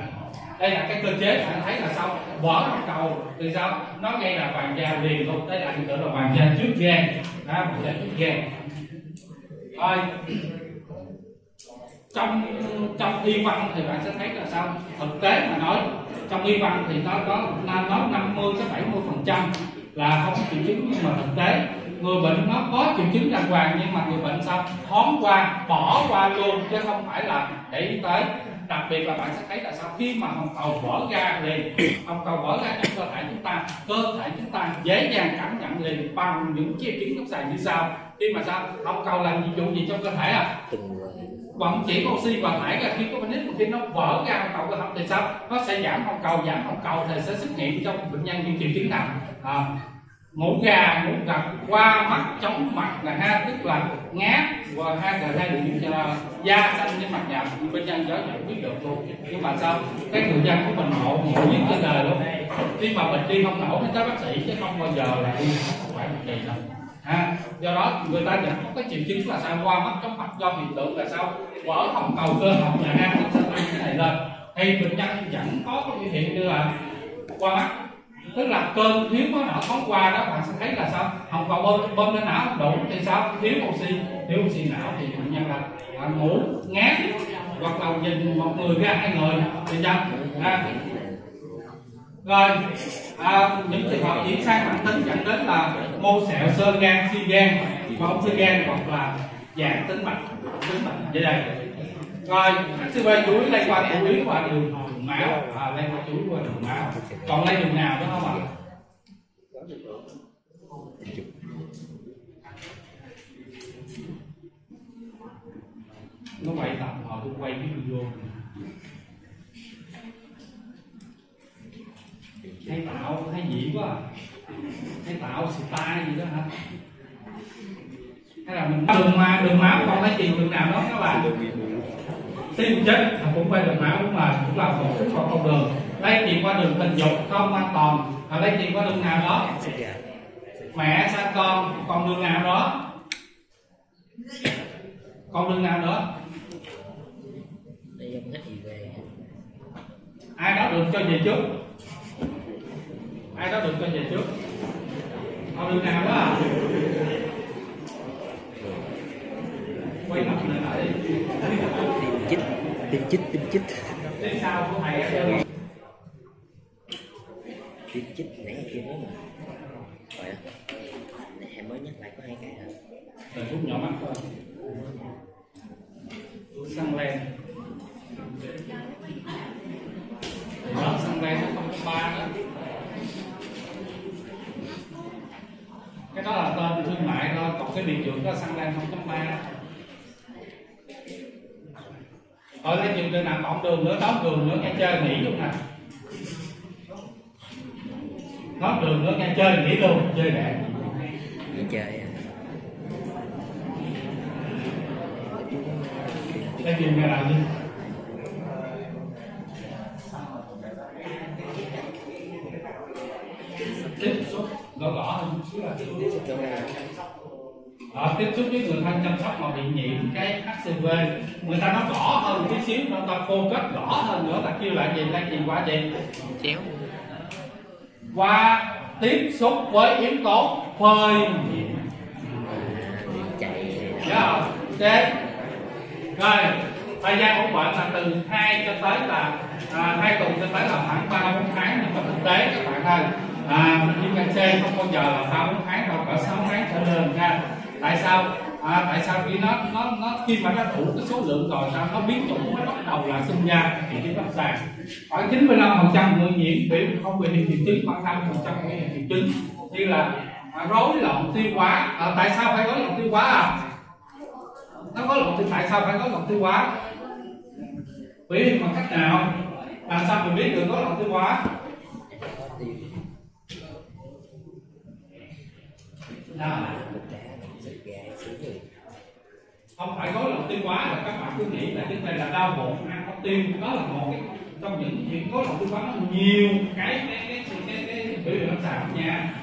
đây là cái cơ chế, bạn thấy là sao? Vỡ mặt cầu, thì sao? Nó gây là vàng da liền luôn. Đây là hiện tượng là vàng da trước gan đó vàng da trước gan rồi. Trong trong y văn thì bạn sẽ thấy là sao? Thực tế mà nói, trong y văn thì nó có nó 50 tới 70 phần trăm là không triệu chứng nhưng mà thực tế người bệnh nó có triệu chứng đàng hoàng nhưng mà người bệnh sao? Thoáng qua bỏ qua luôn chứ không phải là để ý tới. Đặc biệt là bạn sẽ thấy là sao khi mà hồng cầu vỡ ra liền hồng cầu vỡ ra trong cơ thể chúng ta cơ thể chúng ta dễ dàng cảm nhận liền bằng những triệu chứng lâm sàng như sau. Khi mà sao? Hồng cầu làm nhiệm vụ gì trong cơ thể à? Vận chuyển oxy và thải ra khi có bệnh mà khi nó vỡ ra hồng cầu cơ học thì sao? Nó sẽ giảm hồng cầu giảm hồng cầu thì sẽ xuất hiện trong bệnh nhân những triệu chứng nào à, mũ gà mũ gặp qua mắt chóng mặt là ha, tức là ngáp và ha là hai điểm cho da xanh với mặt nhạt bệnh nhân đó giải quyết được luôn. Nhưng mà sao? Cái người dân của mình hộ ngộ nhất trên đời luôn khi mà mình đi không nổi tới bác sĩ chứ không bao giờ là đi phải một kỳ đâu. Ha, do đó người ta nhận có cái triệu chứng là sao? Qua mắt chóng mặt, do hiện tượng là sao? Vỡ hồng cầu cơ học nhà ha, nó sẽ tăng cái này lên. Thì bệnh nhân vẫn có cái biểu hiện như là qua mắt tức là cơn thiếu máu não thoáng qua đó bạn sẽ thấy là sao? Không còn bơm bơm lên não không đủ thì sao? Thiếu oxy thiếu oxy não thì bệnh nhân là, à, ngủ ngán hoặc là nhìn một người ra hai người. Thì sao? À, rồi à, những trường hợp chuyển sang mạng tính dẫn đến là mô sẹo sơ gan suy gan và sơ thư gan hoặc là dạng tính mạch tính mạch vậy đây. Rồi HCV chủ yếu lây qua chủ à, yếu qua đường máu à, lây qua chủ yếu qua đường máu còn lây đường nào đó không ạ? Nó quay tập họ tôi quay cái video hay tạo hay dị quá à. hay tạo style gì đó hả? Hay là mình đường mà đường máu còn lấy tiền đường nào đó các bạn? Tim chết cũng quay đường máu cũng là cũng là một cái con đường lấy tiền qua đường tình dục không an toàn và lấy tiền qua đường nào đó? Mẹ sang con còn đường nào đó? Còn đường nào nữa? Ai đó được cho về trước? Ai đó được cho về trước? Còn đường nào đó? À quay mặt lại. Lại đi tim chích tim chích. Tim chích sau của thầy ở tim chích nãy kia nói mà rồi nãy em mới nhắc lại có hai cái hả Rồi phút nhỏ mắt thôi Xăng lên Đó cái biệt dược có xăng lan 0.3 rồi lấy chừng từ nào cộng đường nữa đón đường nữa nghe chơi nghỉ luôn nè đón đường nữa nghe chơi nghỉ luôn chơi đẹp Đi chơi à. cái gì nghe làm gì tiếp xúc gõ gõ hơn chút xíu là tiếp xúc Chỗ nào? Ờ, tiếp xúc với người thân chăm sóc mà bị nhiễm cái HCV người ta nói rõ hơn tí xíu người ta cách rõ hơn nữa là kêu lại gì là gì qua gì Chéo. qua tiếp xúc với yếu tố phơi Nhớ không? Ok. Rồi, thời gian ủ bệnh là từ 2 cho tới là à, 2 tuần cho tới là khoảng 3 4 tháng nhưng mà thực tế các bạn ơi à, viêm gan C không bao giờ là 3 4 tháng đâu cỡ 6 tháng trở lên nha. Tại sao? À, tại sao khi nó nó nó khi mà nó đủ cái số lượng rồi sao nó biến chủng nó bắt đầu là sinh ra thì chứng lâm sàng khoảng 95 phần trăm người nhiễm bị không bị hiện triệu chứng khoảng 5 phần trăm bị hiện triệu chứng. Như là à, rối loạn tiêu hóa. À, tại sao phải rối loạn tiêu hóa à? Nó có loạn tiêu tại sao phải có loạn tiêu hóa? Biểu hiện bằng cách nào làm sao mình biết được có loạn tiêu hóa? Nào không phải có loạn tiêu hóa là các bạn cứ nghĩ là chúng ta là đau bụng ăn không tiêu. Đó là một cái trong những chuyện có loạn tiêu hóa nó nhiều cái cái cái cái, cái, cái biểu hiện sàng nha.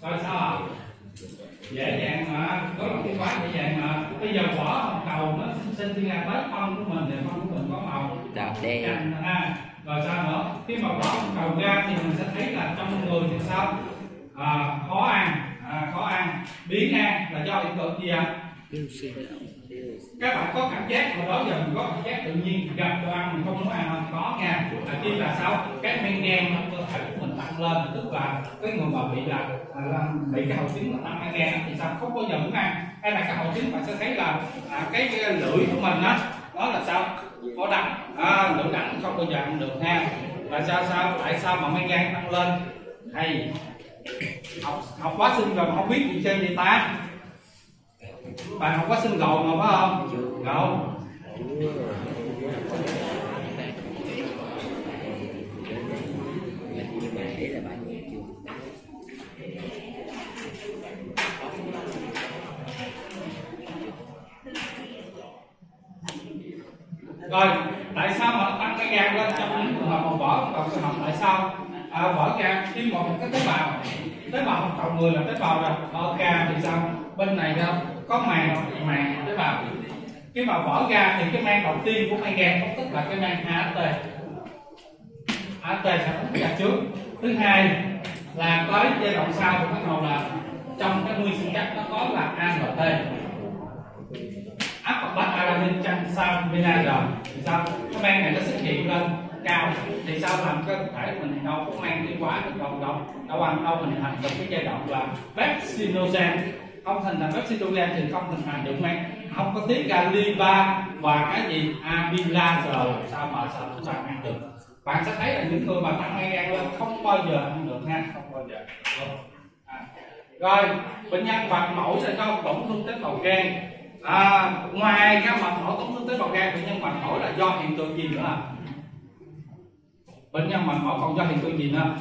Rồi sao ạ? Dễ dàng mà có loạn tiêu hóa dễ dàng mà. Bây giờ vỏ hồng cầu nó sinh ra tới phân của mình thì phân của mình có màu. Đỏ đen. Ha. Rồi sao nữa? Khi mà bỏ hồng cầu ra thì mình sẽ thấy là trong người thì sao? À, khó ăn à, khó ăn biến ăn là do hiện tượng gì ạ? Các bạn có cảm giác hồi đó giờ mình có cảm giác tự nhiên gặp đồ ăn mình không muốn ăn không? Có nha. Là chi là sao? Cái men gan trong cơ thể của mình tăng lên tức là cái người mà bị là, à, là, bị cái hội chứng là tăng men gan thì sao? Không bao giờ muốn ăn. Hay là cái hội chứng bạn sẽ thấy là à, cái, cái lưỡi của mình á đó là sao? Có đắng. À, lưỡi đắng không bao giờ ăn được ha là sao sao? Tại sao mà men gan tăng lên? Hay học học quá xinh rồi mà không biết gì chơi gì ta? Bạn học quá xinh rồi mà phải không? Rồi. Là bạn nhiều chưa? rồi, tại sao mà tăng cái gan lên trong những trường hợp mà vỡ còn trường hợp tại sao? À, mở ra khi một cái tế bào tế bào hồng người là tế bào rồi mở ra thì sao? Bên này đâu có màng màng tế bào. Khi mà vỡ ra thì cái mang đầu tiên của mang gan tức là cái mang AST AST sẽ đóng ra trước. Thứ hai là tới giai đoạn sau của bắt đầu là trong cái nguyên sinh chất nó có là ANT áp bát alanin này rồi thì sao? Cái mang này nó xuất hiện lên cao. Thì sao làm cơ thể mình đâu có mang đi quá được đâu đâu đâu ăn đâu mình thành được cái giai đoạn là vaccinogen. Không thành thành vaccinogen thì không hình thành được men. Không có tiết ra liba và cái gì? Amylase. Rồi sao mà sao chúng ta ăn được? Bạn sẽ thấy là những người mà tăng men gan lên không bao giờ ăn được nha không bao giờ. À. rồi bệnh nhân mạch mẫu sẽ do tổn thương tế bào gan. À, ngoài cái mạch mẫu tổn thương tế bào gan bệnh nhân mạch mẫu là do hiện tượng gì nữa? à? Bệnh nhân mạch mẫu còn do hiện tượng gì nữa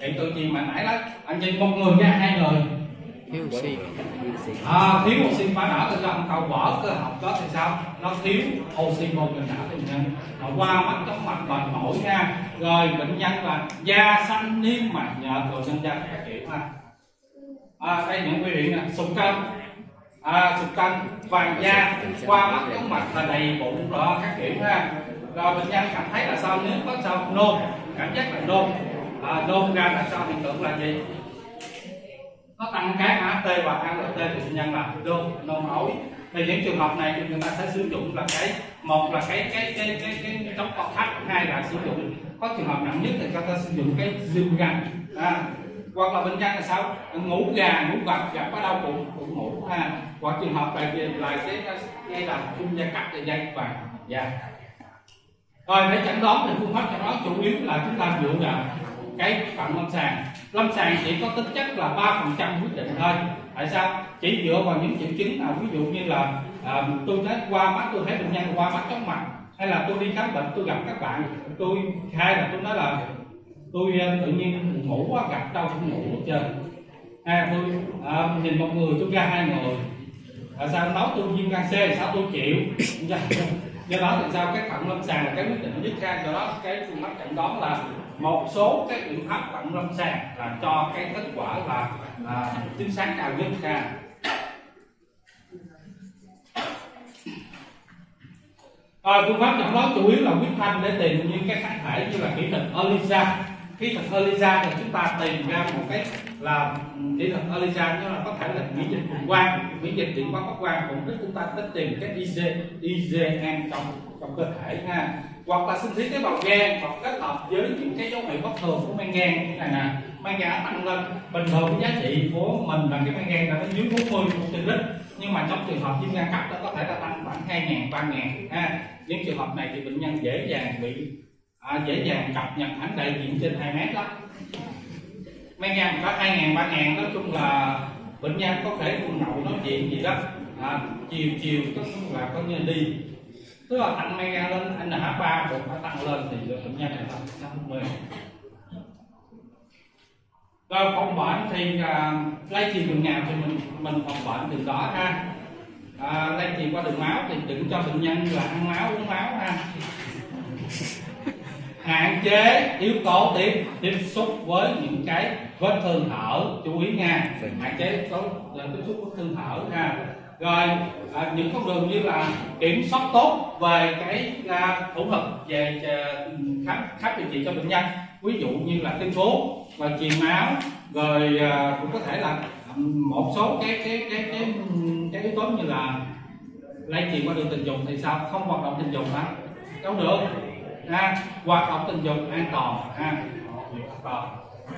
hiện tượng gì mà nãy đó anh nhìn một người ra hai người. Thiếu oxy. À, thiếu oxy phá não là do ông cầu vỡ cơ học đó thì sao? Nó thiếu oxy vô trong não bệnh nhân nó qua mắt chóng mặt mệt mỏi nha. Rồi bệnh nhân là da xanh niêm mạc nhợt rồi sinh ra các kiểu ha. À, đây những biểu hiện nè sụt cân. À, sụt cân vàng da qua mắt chóng mặt là đầy bụng rồi các kiểu ha rồi bệnh nhân cảm thấy là sao? Nếu có sao? Nôn cảm giác là nôn à, nôn ra là sao hiện tượng là gì? Nó tăng cái AT và ALT thì bệnh nhân là nôn nôn ối thì những trường hợp này thì người ta sẽ sử dụng là cái một là cái cái cái cái cái, cái chống co thắt hai là sử dụng. Có trường hợp nặng nhất thì người ta sử dụng cái zoom gan à, hoặc là bệnh nhân là sao? Ngủ gà ngủ gật gặp có đau bụng cũng ngủ. Ha hoặc trường hợp là gì là cái ngay là phun gia cắt dây vàng. Dạ. yeah rồi để chẩn đoán thì phương pháp chẩn đoán chủ yếu là chúng ta dựa vào cái phần lâm sàng. Lâm sàng chỉ có tính chất là ba phần trăm quyết định thôi. Tại sao? Chỉ dựa vào những triệu chứng nào ví dụ như là à, tôi thấy qua mắt tôi thấy bệnh nhân qua mắt chóng mặt hay là tôi đi khám bệnh tôi gặp các bạn tôi khai là tôi nói là tôi à, tự nhiên ngủ quá gặp đâu cũng ngủ hết trơn. À, tôi à, nhìn một người tôi ra hai người. Tại sao? Nói tôi viêm gan C sao tôi chịu? Do đó thì sao? Cái cận lâm sàng là cái quyết định nhất ra. Do đó cái phương pháp chẩn đoán là một số cái biện pháp cận lâm sàng là cho cái kết quả là là chính xác cao nhất ha à, phương pháp chẩn đoán chủ yếu là huyết thanh để tìm những cái kháng thể như là kỹ thuật ELISA kỹ thuật ELISA thì chúng ta tìm ra một cái là ừ, kỹ thuật ELISA nó là có thể là miễn dịch cực quang, miễn dịch điện quang bắc quang, cũng rất chúng ta thích tìm cái IG IgM trong trong cơ thể ha. Hoặc là sinh thiết tế bào gan, hoặc kết hợp với những cái dấu hiệu bất thường của men gan như này nè. Men gan tăng lên. Bình thường cái giá trị của mình là cái men gan là nó dưới 40 trên lít nhưng mà trong trường hợp viêm gan cấp, nó có thể là tăng khoảng 2 ngàn 3 ngàn, ha. Những trường hợp này thì bệnh nhân dễ dàng bị à, dễ dàng cập nhật ảnh đại diện trên 2 mét lắm. Mấy ngàn có hai ngàn ba ngàn nói chung là bệnh nhân có thể buồn nhậu nói chuyện gì đó. À, chiều chiều tức là có như đi. Tức là tăng men gan lên anh là 3 buộc phải tăng lên thì bệnh nhân này tăng năm mươi rồi phòng bệnh thì à, lây truyền đường nào thì mình mình phòng bệnh từ đó ha. À, lây truyền qua đường máu thì đừng cho bệnh nhân là ăn máu uống máu ha hạn chế yếu tố tiếp tiếp xúc với những cái vết thương thở chú ý nha. Hạn chế yếu tố tiếp xúc với thương thở nha rồi à, những con đường như là kiểm soát tốt về cái à, thủ thuật về à, khám khám điều trị cho bệnh nhân ví dụ như là tiêm thuốc và truyền máu rồi à, cũng có thể là à, một số cái cái cái cái cái yếu tố như là lây truyền qua đường tình dục thì sao? Không hoạt động tình dục hả? Đâu được ha hoạt động tình dục an toàn ha.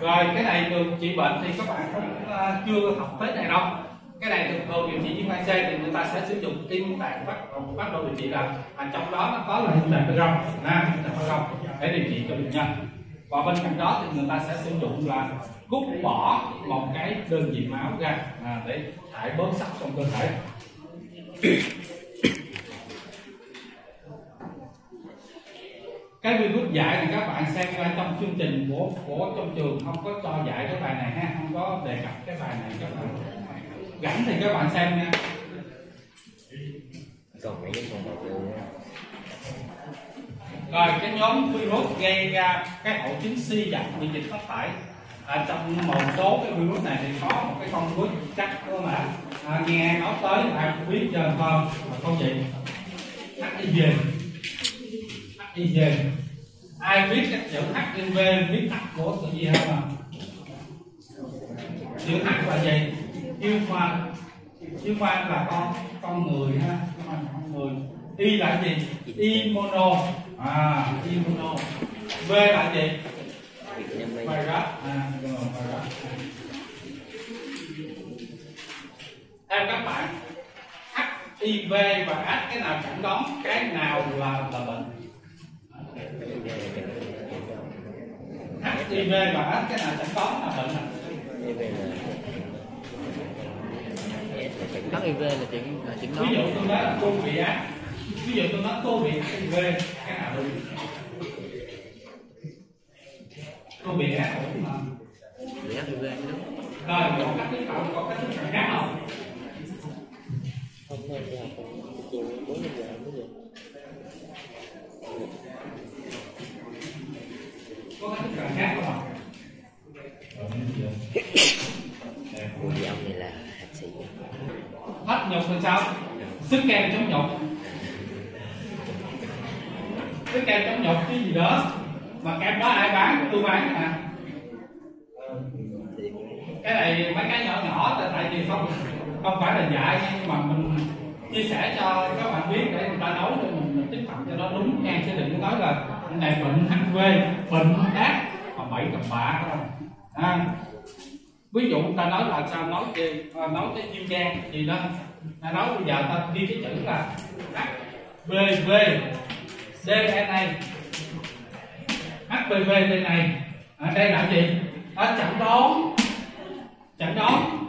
Rồi cái này thường trị bệnh thì các bạn cũng uh, chưa học tới này đâu. Cái này thường thường điều trị viêm gan C thì người ta sẽ sử dụng tim tạng phát bắt đầu điều trị là à, trong đó nó có là kim tạng rong ha tim tạng rong để điều trị cho bệnh nhân. Và bên cạnh đó thì người ta sẽ sử dụng là cút bỏ một cái đơn vị máu ra à, để thải bớt sắt trong cơ thể. Cái virus dạy thì các bạn xem ra trong chương trình của của trong trường. Không có cho dạy cái bài này ha không có đề cập cái bài này các bạn. Rảnh thì các bạn xem nha. Rồi cái nhóm virus gây ra cái hội chứng suy giảm miễn dịch có phải. À, trong một số cái virus này thì có một cái con virus chắc đó mà. À, nghe nói tới cũng biết chưa không không gì? HIV HIV ai biết các chữ HIV biết tắt của tự gì không ạ chữ H là gì? Human human là con con người ha. Con người. Y là gì? Y mono. À Y mono. V là gì? Virus à virus theo các bạn HIV và AIDS cái nào chẳng đoán, cái nào là là bệnh? HIV và AIDS cái nào chẩn đoán là bệnh à? HIV là chuyện là chuyện nói ví dụ tôi nói là cô bị ác ví dụ tôi nói cô bị HIV cái nào đúng cô bị ác ổn mà. Bị HIV đúng. Rồi có cách tiếp cận có cách tiếp cận khác không? Không thôi giờ chiều bốn giờ mới về có cách khác không ạ cô với ông này là hạt sĩ hết nhục thì sao sức kem chống nhục sức kem chống nhục cái gì đó mà kem đó ai bán tôi bán nè cái này mấy cái nhỏ nhỏ, tại tại vì không không phải là dạy, nhưng mà mình chia sẻ cho các bạn biết để người ta nấu cho mình, mình tiếp cận cho nó đúng nha. Chứ đừng có nói là này bệnh HIV bệnh ác mà bảy cầm bạ không? À, ví dụ ta nói là sao nói gì à, nói cái viêm gan gì đó ta nói bây giờ ta ghi cái chữ là HPV DNA HPV đây này à, đây là gì? Ta chẩn đoán chẩn đoán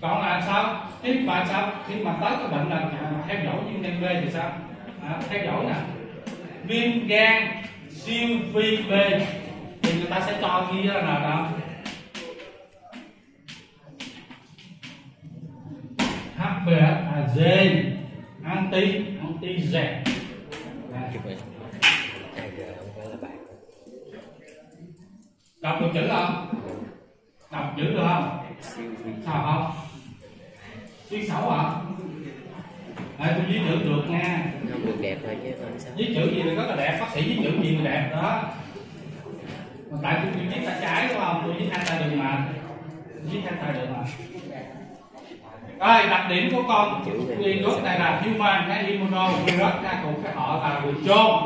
còn là sao? Khi mà sao? Khi mà tới cái bệnh là theo dõi viêm gan B thì sao? À, theo dõi nè. Viêm gan siêu vi B. Thì người ta sẽ cho ghi ra là đâu HbA anti anti Z. À. Đọc được chữ không? Đọc chữ được không? Sao không? Viết xấu hả à, tôi viết chữ được nha. Không được đẹp thôi chứ không sao? Viết chữ gì thì rất là đẹp bác sĩ viết chữ gì là đẹp đó. Mà tại tôi viết tay trái đúng không? Tôi viết hai tay đường mà tôi viết hai tay đường mà rồi đặc điểm của con virus này là human hay immunovirus ha cũng cái họ là người chôn.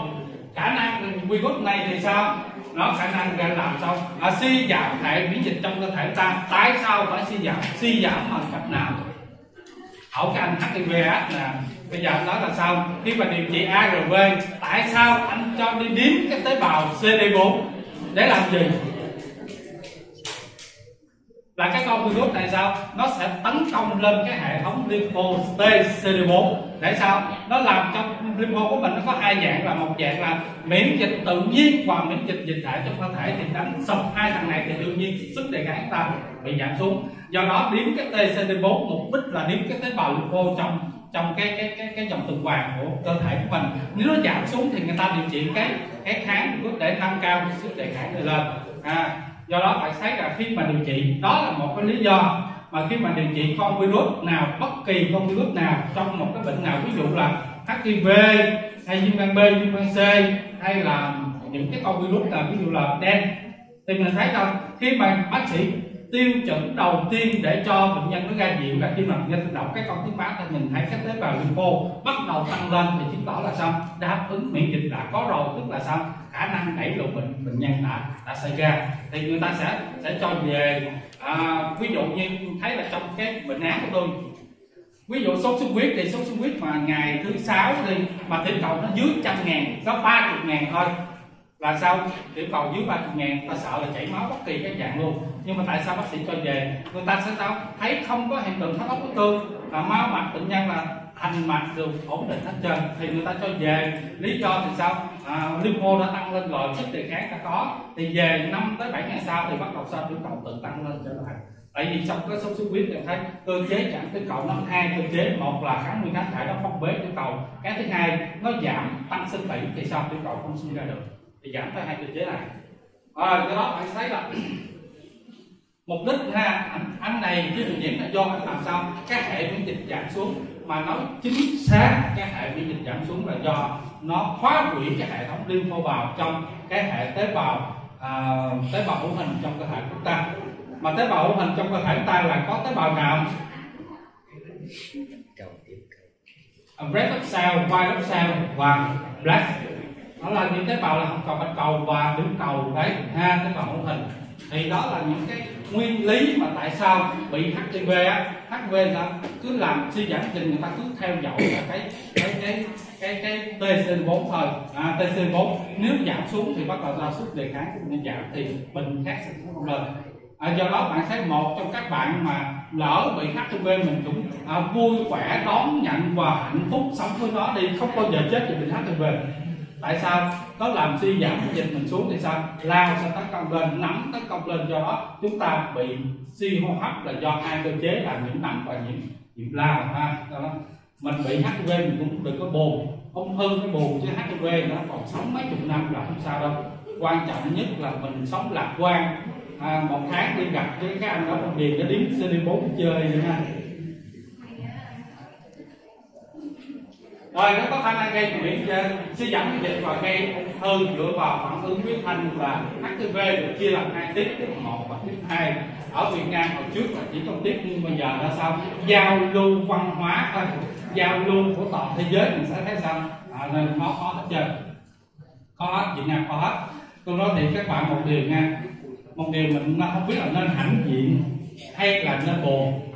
Khả năng virus này thì sao? Nó khả năng để làm sao? À, suy giảm hệ miễn dịch trong cơ thể ta. Tại sao phải suy giảm? Suy giảm bằng cách nào ở cái anh HIVS là bây giờ anh nói là sao? Khi mà điều trị ARV tại sao anh cho đi điếm cái tế bào CD4 để làm gì? Là cái con virus này sao? Nó sẽ tấn công lên cái hệ thống lympho T CD4 để sao? Nó làm cho lympho của mình nó có hai dạng là một dạng là miễn dịch tự nhiên và miễn dịch dịch thể trong cơ thể. Thì đánh sập hai thằng này thì đương nhiên sức đề kháng ta bị giảm xuống. Do đó điếm cái T CD4 mục đích là điếm cái tế bào lympho trong trong cái cái cái cái dòng tuần hoàn của cơ thể của mình. Nếu nó giảm xuống thì người ta điều trị cái cái kháng virus để nâng cao sức đề kháng lên. À do đó bạn thấy là khi mà điều trị, đó là một cái lý do mà khi mà điều trị con virus nào, bất kỳ con virus nào trong một cái bệnh nào, ví dụ là HIV hay viêm gan B, viêm gan C, hay là những cái con virus là ví dụ là đen, thì mình thấy rằng khi mà bác sĩ tiêu chuẩn đầu tiên để cho bệnh nhân nó ra viện là khi mà bệnh nhân đọc cái con tiếng mát thì mình thấy các tế bào lympho bắt đầu tăng lên thì chứng tỏ là sao? Đáp ứng miễn dịch đã có rồi tức là sao? Khả năng đẩy lùi bệnh bệnh nhân đã đã xảy ra. Thì người ta sẽ sẽ cho về à, ví dụ như thấy là trong cái bệnh án của tôi ví dụ sốt xuất huyết thì sốt xuất huyết mà ngày thứ sáu thì mà tiểu cầu nó dưới trăm ngàn có ba chục ngàn thôi là sao tiểu cầu dưới ba chục ngàn ta sợ là chảy máu bất kỳ cái dạng luôn. Nhưng mà tại sao bác sĩ cho về? Người ta sẽ sao thấy không có hiện tượng thắt ốc bất tương là máu mạch bệnh nhân là thành mạch được ổn định hết trơn. Thì người ta cho về. Lý do thì sao? À, lympho đã tăng lên rồi sức đề kháng đã có. Thì về 5 tới 7 ngày sau thì bắt đầu sao? Tiểu cầu tự tăng lên trở lại tại vì trong cái sốt xuất huyết thì thấy cơ chế chặn tiểu cầu nó hai cơ chế một là kháng nguyên kháng thể nó phong bế tiểu cầu. Cái thứ hai nó giảm tăng sinh tỷ thì sao? Tiểu cầu không sinh ra được thì giảm tới hai cơ chế này. À, do đó bạn thấy là (clears throat) mục đích ha anh, anh này cái truyền nhiễm là do anh làm sao cái hệ miễn dịch giảm xuống. Mà nói chính xác cái hệ miễn dịch giảm xuống là do nó phá hủy cái hệ thống lympho bào trong cái hệ tế bào à, tế bào hữu hình trong cơ thể của ta. Mà tế bào hữu hình trong cơ thể chúng ta là có tế bào nào? Red cell, white cell và black nó là những tế bào là hồng cầu bạch cầu và đứng cầu đấy ha tế bào hữu hình. Thì đó là những cái nguyên lý mà tại sao bị HIV á HIV là cứ làm suy giảm trình người ta cứ theo dõi là cái cái cái cái cái TC4 thôi. À, TC4 nếu giảm xuống thì bắt đầu ra sức đề kháng của giảm thì bệnh khác sẽ không lên. À, do đó bạn sẽ một trong các bạn mà lỡ bị HIV mình cũng à, vui khỏe đón nhận và hạnh phúc sống với nó đi không bao giờ chết vì bệnh HIV tại sao? Nó làm suy giảm miễn dịch mình xuống thì sao? Lao sẽ tấn công lên nấm tấn công lên do đó chúng ta bị suy hô hấp là do hai cơ chế là nhiễm nấm và nhiễm nhiễm lao ha. Đó. Mình bị HIV mình cũng đừng có buồn ung thư cái buồn chứ HIV nó còn sống mấy chục năm là không sao đâu. Quan trọng nhất là mình sống lạc quan. À, một tháng đi gặp cái cái anh đó trong điền nó điếm CD4 chơi nữa ha rồi nó có khả năng gây miễn suy giảm miễn dịch và gây ung thư dựa vào phản ứng huyết thanh và HIV được chia làm hai tiếp tiếp một và tiếp hai. Ở Việt Nam hồi trước là chỉ có tiếp nhưng bây giờ là sao? Giao lưu văn hóa thôi. Giao lưu của toàn thế giới mình sẽ thấy sao? À, nên nó có hết trơn. Có hết Việt Nam có hết. Tôi nói thì các bạn một điều nha. Một điều mình không biết là nên hãnh diện hay là nên buồn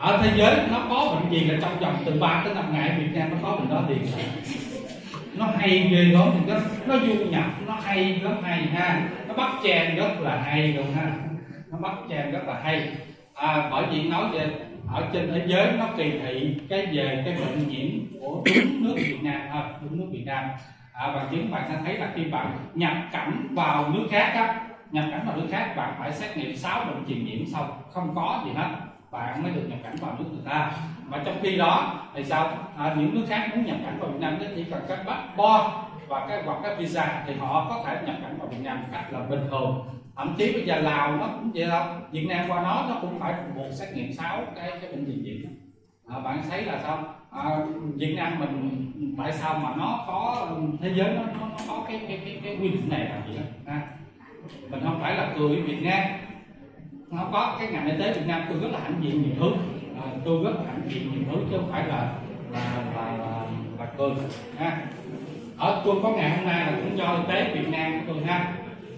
ở thế giới nó có bệnh gì là trong vòng từ 3 tới 5 ngày Việt Nam nó có bệnh đó liền nó hay ghê gớm thì nó nó du nhập nó hay rất hay ha. Nó bắt chen rất là hay luôn ha. Nó bắt chen rất là hay. À, bởi vì nói về ở trên thế giới nó kỳ thị cái về cái bệnh nhiễm của đúng nước Việt Nam ha đúng nước Việt Nam. À, bằng à, chứng bạn sẽ thấy là khi bạn nhập cảnh vào nước khác á nhập cảnh vào nước khác bạn phải xét nghiệm 6 bệnh truyền nhiễm xong không có gì hết bạn mới được nhập cảnh vào nước người ta. Mà trong khi đó thì sao? À, những nước khác muốn nhập cảnh vào Việt Nam thì chỉ cần cái passport và cái hoặc cái visa thì họ có thể nhập cảnh vào Việt Nam một cách là bình thường. Thậm chí bây giờ Lào nó cũng vậy đâu Việt Nam qua nó nó cũng phải buộc xét nghiệm 6 cái cái bệnh viện gì à, bạn thấy là sao? À, Việt Nam mình tại sao mà nó có thế giới nó, nó, nó có cái cái cái, cái quy định này là gì đó? À, mình không phải là cười Việt Nam nó có cái ngành y tế Việt Nam tôi rất là hãnh diện nhiều thứ. À, tôi rất là hãnh diện nhiều thứ chứ không phải là là là là, là cường ha. Ở tôi có ngày hôm nay là cũng do y tế Việt Nam của tôi ha.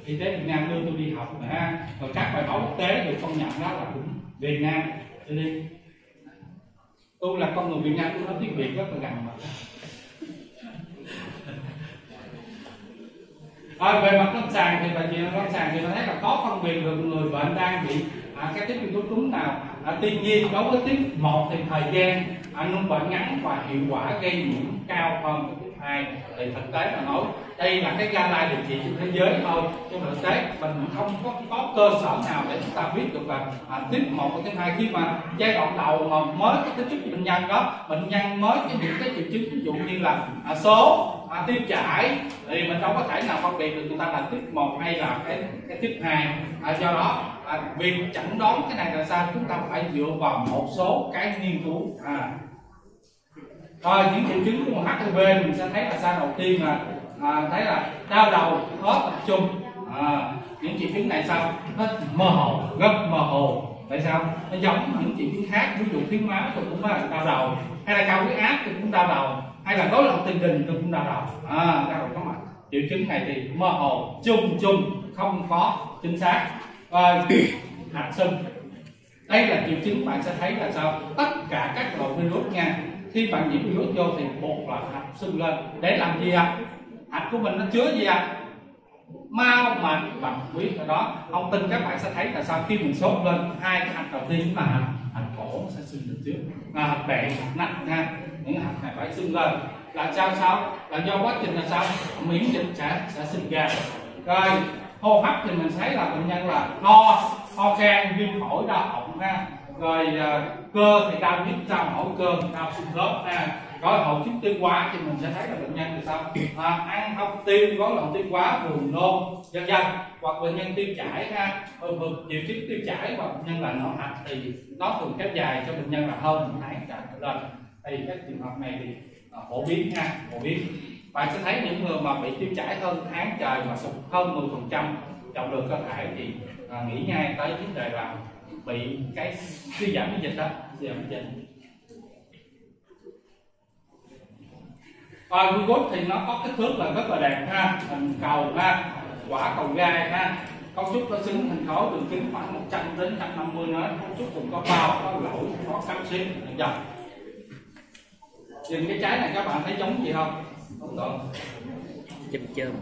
Y tế Việt Nam đưa tôi đi học mà ha. Rồi các bài báo quốc tế được công nhận đó là cũng Việt Nam. Cho nên tôi là con người Việt Nam tôi nói tiếng Việt rất là gần mà. À, về mặt lâm sàng thì bệnh viện lâm sàng thì ta thấy là có phân biệt được người bệnh đang bị à, cái tiếp tố cúm nào. À, tuy nhiên đối với tiếp một thì thời gian à, nung bệnh ngắn và hiệu quả gây nhiễm cao hơn hai thì thực tế mà nói đây là cái guideline điều trị trên thế giới thôi. Nhưng thực tế mình không có có cơ sở nào để chúng ta biết được là à, tiếp một và tiếp hai khi mà giai đoạn đầu mà mới cái tiếp xúc với bệnh nhân đó bệnh nhân mới cái những cái triệu chứng ví dụ như là à, số à, tiêu chảy thì mình đâu có thể nào phân biệt được người ta là tiếp một hay là cái cái tiếp hai. À, do đó à, việc chẩn đoán cái này là sao? Chúng ta phải dựa vào một số cái nghiên cứu à, rồi những triệu chứng của HIV mình sẽ thấy là sao đầu tiên là à, thấy là đau đầu khó tập trung. À, những triệu chứng này sao? Nó mơ hồ rất mơ hồ. Tại sao? Nó giống những triệu chứng khác ví dụ thiếu máu thì cũng là đau đầu hay là cao huyết áp thì cũng đau đầu hay là rối loạn tình đình thì cũng đau đầu. À, đau đầu có mặt. Triệu chứng này thì mơ hồ chung chung không có chính xác. Và (coughs) hạt sưng. Đây là triệu chứng bạn sẽ thấy là sao? Tất cả các loại virus nha khi bạn nhiễm virus vô thì một là hạch sưng lên. Để làm gì ạ? À? hạch của mình nó chứa gì ạ? À? mau mạch bạch huyết ở đó. Ông tin các bạn sẽ thấy là sau khi mình sốt lên hai cái hạch đầu tiên là hạch hạch cổ nó sẽ sưng lên trước. Là hạch bẹn hạch nặng nha. Những hạch này phải sưng lên. Là sao sao? Là do quá trình là sao? Miễn dịch sẽ sẽ sinh ra. Rồi, hô hấp thì mình thấy là bệnh nhân là ho ho khan, viêm phổi đau họng ha rồi à, cơ thì đau nhức đau mỏi cơ đau xương khớp ha có hội chứng tiêu hóa thì mình sẽ thấy là bệnh nhân từ sao? À, ăn không tiêu có loạn tiêu hóa buồn nôn vân vân. Hoặc bệnh nhân tiêu chảy ha ừ, vực triệu chứng tiêu chảy hoặc bệnh nhân là nổi hạch thì nó thường kéo dài cho bệnh nhân là hơn một tháng trở lên. Thì các trường hợp này thì à, phổ biến ha phổ biến. Bạn sẽ thấy những người mà bị tiêu chảy hơn tháng trời mà sụt hơn 10 phần trăm trọng lượng cơ thể thì à, nghĩ ngay tới vấn đề là bị cái suy giảm miễn dịch đó. Suy giảm miễn dịch. Và glucose thì nó có kích thước là rất là đẹp ha. Hình cầu ha, quả cầu gai ha. Cấu trúc nó xứng thành khối đường kính khoảng 100 đến 150 nữa. Cấu trúc cũng có bao, có lỗ, có cắm xuyên dòng. Nhìn cái trái này các bạn thấy giống gì không? Đúng rồi chùm chùm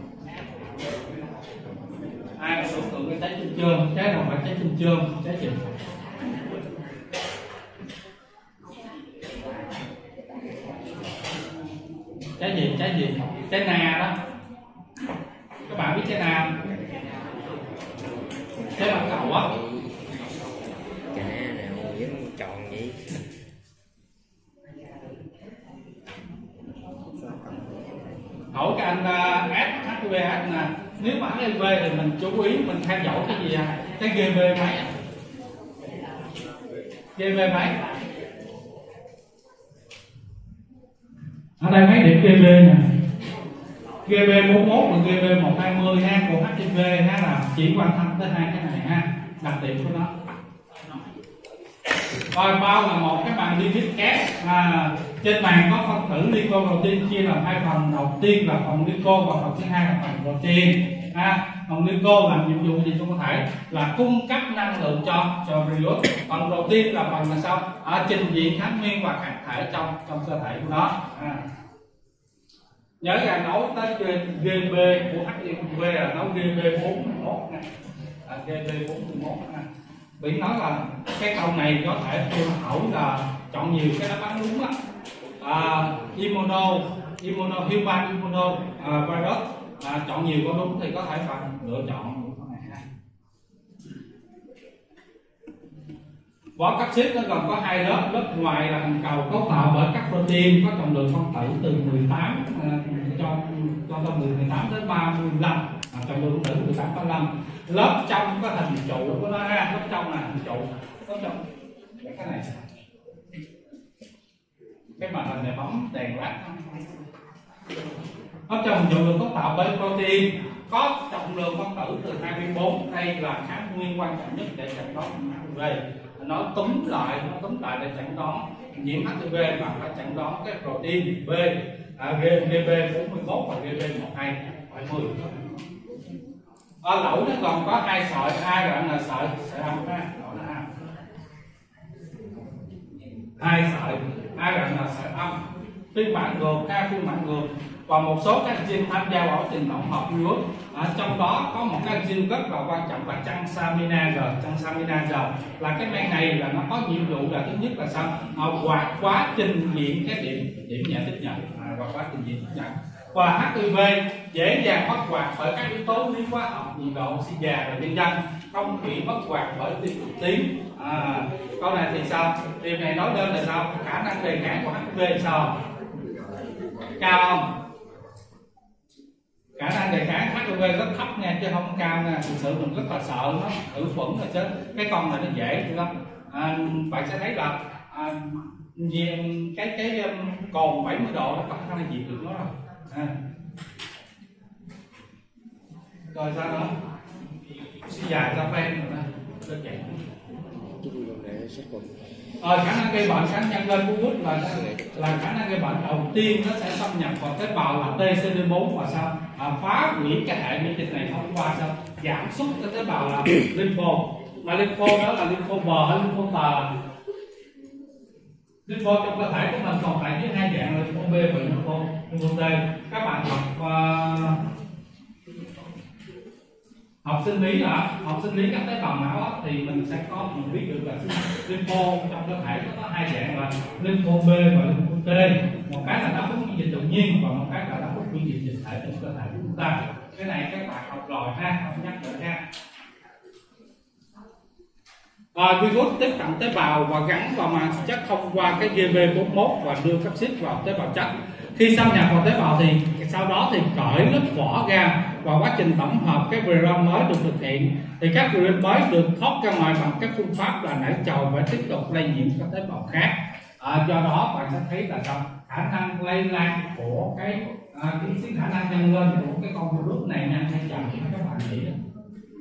ai mà tưởng tượng cái trái chôm chôm trái nào phải trái chôm chôm trái gì trái gì trái gì? Trái na đó. Các bạn biết trái na trái mặt cầu á. Chả nào giống tròn vậy. Hỏi cái anh uh, S HIV nè nếu mà HIV thì mình chú ý, mình theo dõi cái gì à? Cái GV mấy à? GV mấy ở đây mấy điểm GV nè. GB41 và GB120 ha của HIV ha, là chỉ quan tâm tới hai cái này ha, đặc điểm của nó coi bao là một cái bằng lipid kép. À, trên bàn có phân tử glycol đầu tiên chia làm hai phần. Đầu tiên là phần glycol và phần thứ hai là phần protein. Ha phần glycol làm nhiệm vụ gì trong cơ thể? Là cung cấp năng lượng cho cho virus. Phần protein là phần là sao? Ở trình diện kháng nguyên và kháng thể trong trong cơ thể của nó. À. nhớ là nói tới GB của HIV là nói GB 41 nha. À, GB 41 nha bị nói là cái câu này có thể tôi hỏi là chọn nhiều cái đáp án đúng á. À, immuno immuno human immuno à, virus à, chọn nhiều có đúng thì có thể bạn lựa chọn những con này ha. Vỏ capsid nó gồm có hai lớp lớp ngoài là hình cầu cấu tạo bởi các protein có trọng lượng phân tử từ 18 uh, à, cho cho từ 18 đến 35 à, trọng lượng phân tử 18 35 lớp trong có hình trụ của nó ha lớp trong là hình trụ. Lớp trong. Cái này. Cái màn hình này bóng đèn lát lớp trong trọng lượng cấu tạo bởi protein. Có trọng lượng phân tử từ 24 đây là kháng nguyên quan trọng nhất để chẩn đoán HIV nó túm lại nó túm lại để chẩn đoán nhiễm HIV và phải chẩn đoán cái protein B. À, GB 41 và GB 12 70 ở lẩu nó còn có hai sợi hai đoạn là sợi sợi âm ha gọi là âm hai sợi hai đoạn là sợi âm phiên bản gồm ca phiên bản gồm. Và một số các enzyme tham gia vào trình tổng hợp virus ở trong đó có một cái enzyme rất là quan trọng là transaminase transaminase là cái men này là nó có nhiệm vụ là thứ nhất là sao? À, hoạt quá trình diễn cái điểm điểm nhận tiếp nhận à, hoạt quá trình diễn tiếp nhận và HIV dễ dàng mất hoạt bởi các yếu tố lý hóa học nhiệt độ oxy già và nhân dân không bị mất hoạt bởi tiêu cực tím. À, câu này thì sao? Điều này nói lên là sao? Khả năng đề kháng của HIV sao? Cao không? Khả năng đề kháng HIV rất thấp nha chứ không cao nha. Thực sự mình rất là sợ nó thử khuẩn là chết cái con này nó dễ lắm. À, bạn sẽ thấy là à, cái cái um, cồn 70 độ nó không thể diệt được nó đâu à. rồi sao nữa? Suy dài ra ven rồi đó đơn giản rồi khả năng gây bệnh khả năng lên virus là là khả năng gây bệnh đầu tiên nó sẽ xâm nhập vào tế bào là TCD4 và sao? À, phá hủy cái hệ miễn dịch này thông qua sao? Giảm sút cái tế bào là (coughs) lympho. Mà lympho đó là lympho bờ hay lympho tờ lympho trong cơ thể của mình còn lại với hai dạng là lympho B và lympho một đề các bạn học uh, học sinh lý là học sinh lý các tế bào não thì mình sẽ có mình biết được là lympho trong cơ thể nó có hai dạng là lympho B và lympho T. Một cái là đáp ứng miễn dịch tự nhiên và một cái là đáp ứng miễn dịch dịch thể trong cơ thể của chúng ta. Cái này các bạn học rồi ha không nhắc nữa ha. À, virus tiếp cận tế bào và gắn vào màng chất thông qua cái GB41 và đưa capsid vào tế bào chất khi xâm nhập vào tế bào thì sau đó thì cởi lớp vỏ ra và quá trình tổng hợp các virus mới được thực hiện. Thì các virus mới được thoát ra ngoài bằng các phương pháp là nảy chồi và tiếp tục lây nhiễm các tế bào khác. À, do đó bạn sẽ thấy là sao? Khả năng lây lan của cái à, cái khả năng nhân lên của cái con virus này nhanh hay chậm các bạn nghĩ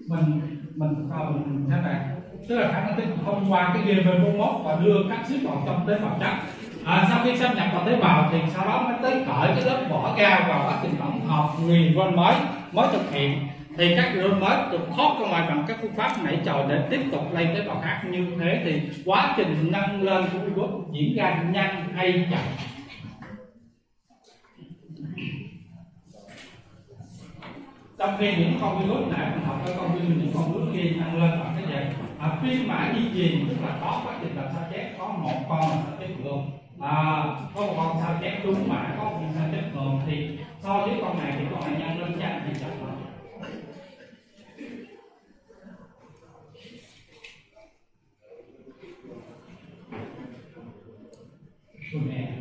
mình mình à, mình thế này. Tức là khả năng thông qua cái GV41 và đưa các xíu vào trong tế bào trắng à, sau khi xâm nhập vào tế bào thì sau đó mới tới cởi cái lớp vỏ ra và quá trình tổng hợp nguyên von mới mới thực hiện. Thì các virus mới được thoát ra ngoài bằng các phương pháp nảy chồi để tiếp tục lây tế bào khác. Như thế thì quá trình nâng lên của virus diễn ra nhanh hay chậm? Trong khi những con virus này mình học với con virus những con virus kia nâng lên bằng cái gì? À, phiên mã di truyền tức là có quá trình làm sao chép có một con là sao chép luôn à, có một con sao chép đúng mã có một con sao chép ngược thì so với con này thì con này nhân lên nhanh thì chậm hơn mẹ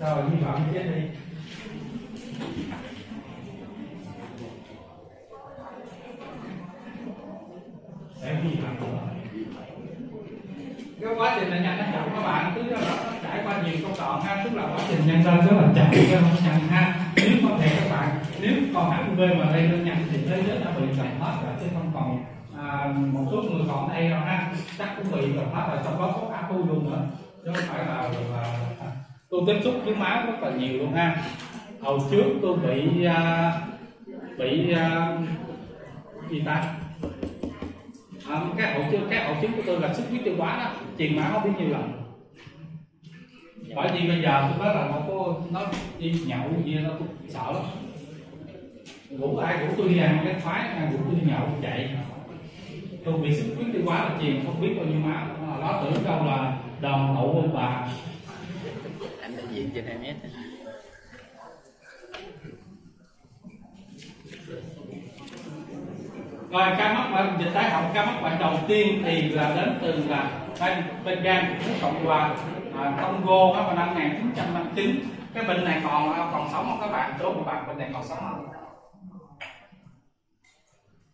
rồi như vậy chết đi? Sẽ vi phạm cái quá trình là nhanh nó chậm các bạn cứ là nó trải qua nhiều công đoạn ha tức là quá trình nhân lên rất là chậm chứ không nhanh ha. Nếu có thể các bạn nếu còn HIV mà lây lên nhanh thì thế giới đã bị dập hết rồi chứ không còn à, một số người còn đây rồi ha. Chắc cũng bị dập hết rồi trong đó có cả tôi luôn nữa. Chứ không phải là, là à, tôi tiếp xúc với máu rất là nhiều luôn ha. Hồi trước tôi bị à, bị à, gì ta? À, cái hội chứng cái hội chứng của tôi là xuất huyết tiêu hóa đó. Truyền máu không biết nhiêu lần bởi vì bây giờ tôi nói là một cô nó đi nhậu gì nó tôi sợ lắm. Ngủ ai ngủ tôi đi ăn cái khoái ai ngủ tôi đi nhậu tôi chạy tôi bị xuất huyết tiêu hóa là truyền không biết bao nhiêu máu nó tưởng đâu là đồng hậu ông bà. Anh đại diện trên 2 mét rồi ca mắc bệnh dịch tái họng ca mắc bệnh đầu tiên thì là đến từ là bên bên gan nước cộng hòa à, Congo đó vào năm 1959 cái bệnh này còn à, còn sống không các bạn? Đố một bạn? Bệnh này còn sống không?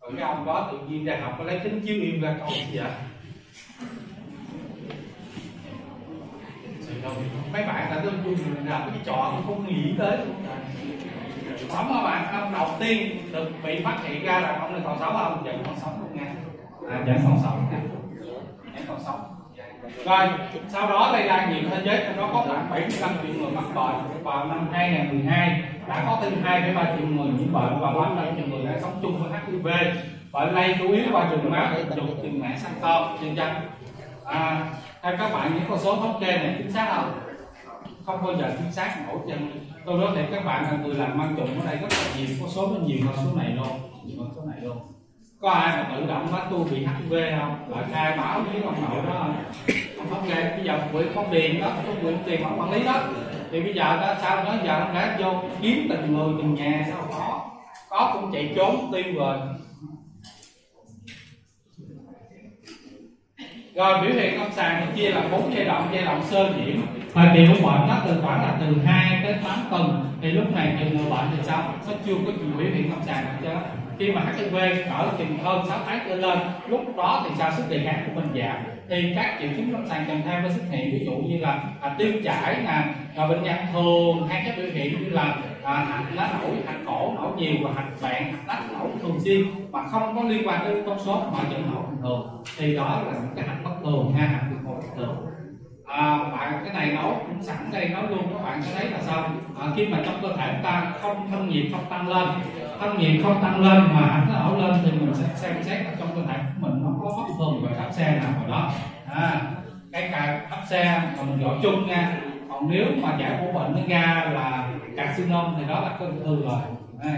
Rồi cái ông đó tự nhiên đại học có lấy kính chiếu im ra cầu gì vậy? Mấy bạn đã tôi làm cái trò tôi không nghĩ tới sống các bạn ông đầu tiên được bị phát hiện ra là ông này còn sống không vẫn còn sống luôn nha. À, vẫn còn sống nha. Vẫn còn sống rồi sau đó lây lan nhiều thế giới. Trong đó có khoảng 75 triệu người mắc bệnh. Vào năm 2012 đã có thêm 2,3 triệu người nhiễm bệnh. Và 35 triệu người đã sống chung với HIV bệnh lây chủ yếu qua đường máu dục từ mẹ sang to chân chân à, theo các bạn những con số thống kê này chính xác không? Không bao giờ chính xác mẫu chân tôi nói thiệt, các bạn là người làm mang trùng ở đây rất là nhiều. Có số nó nhiều hơn số này luôn nhiều hơn số này luôn có ai mà tự động nói tôi bị HIV không? Lại khai báo với ông nội đó. Không không thống bây giờ quỹ không điền đó tôi quyền tiền mà quản lý đó. Thì bây giờ đó sao đó giờ ông đã vô kiếm từng người từng nhà sao có? Có cũng chạy trốn tim rồi rồi biểu hiện lâm sàng thì chia là bốn giai đoạn giai đoạn sơ nhiễm. Và điều bệnh nó từ khoảng là từ 2 đến 8 tuần. Thì lúc này thì người bệnh thì sao? Nó chưa có gì biểu hiện lâm sàng chứ khi mà HIV cỡ chừng hơn 6 tháng trở lên lúc đó thì sao sức đề kháng của mình giảm. Thì các triệu chứng lâm sàng kèm theo với xuất hiện ví dụ như là à, tiêu chảy nè rồi bệnh nhân thường hay các biểu hiện như là à, hạch lá nổi hạch cổ nổi nhiều và hạch bạn hạch lách nổi thường xuyên mà không có liên quan đến con số mà vẫn nổi bình thường. Thì đó là những cái hạch bất thường ha hạch bất thường. À, bạn cái này nói cũng sẵn đây nói luôn các bạn sẽ thấy là sao? À, khi mà trong cơ thể chúng ta không thân nhiệt không tăng lên thân nhiệt không tăng lên mà hạch nó nổi lên thì mình sẽ xem xét là trong cơ thể của mình nó có bất thường về áp xe nào vào đó. À, cái cài áp xe mà mình gọi chung nha còn nếu mà giải của bệnh nó ra là carcinom thì đó là có ung thư rồi. À,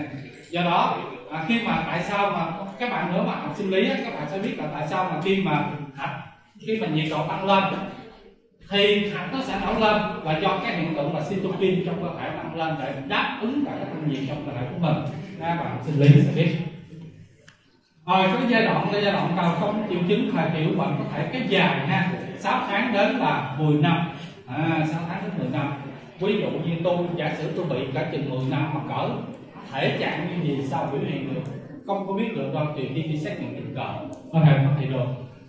do đó à, khi mà tại sao mà các bạn nếu mà học sinh lý các bạn sẽ biết là tại sao mà khi mà hạch khi mà nhiệt độ tăng lên thì hạch nó sẽ nổi lên là do cái hiện tượng là cytokine trong cơ thể tăng lên để đáp ứng lại cái thân nhiệt trong cơ thể của mình. Các bạn sinh lý sẽ biết. Rồi cái giai đoạn là giai đoạn cao không? Triệu chứng thời tiểu bệnh có thể kéo dài ha. 6 tháng đến là 10 năm. À, 6 tháng đến 10 năm ví dụ như tôi giả sử tôi bị cả chừng 10 năm mà cỡ thể trạng như gì sao biểu hiện được? Không có biết được đâu thì đi đi xét nghiệm tình cờ. Có thể phát hiện được.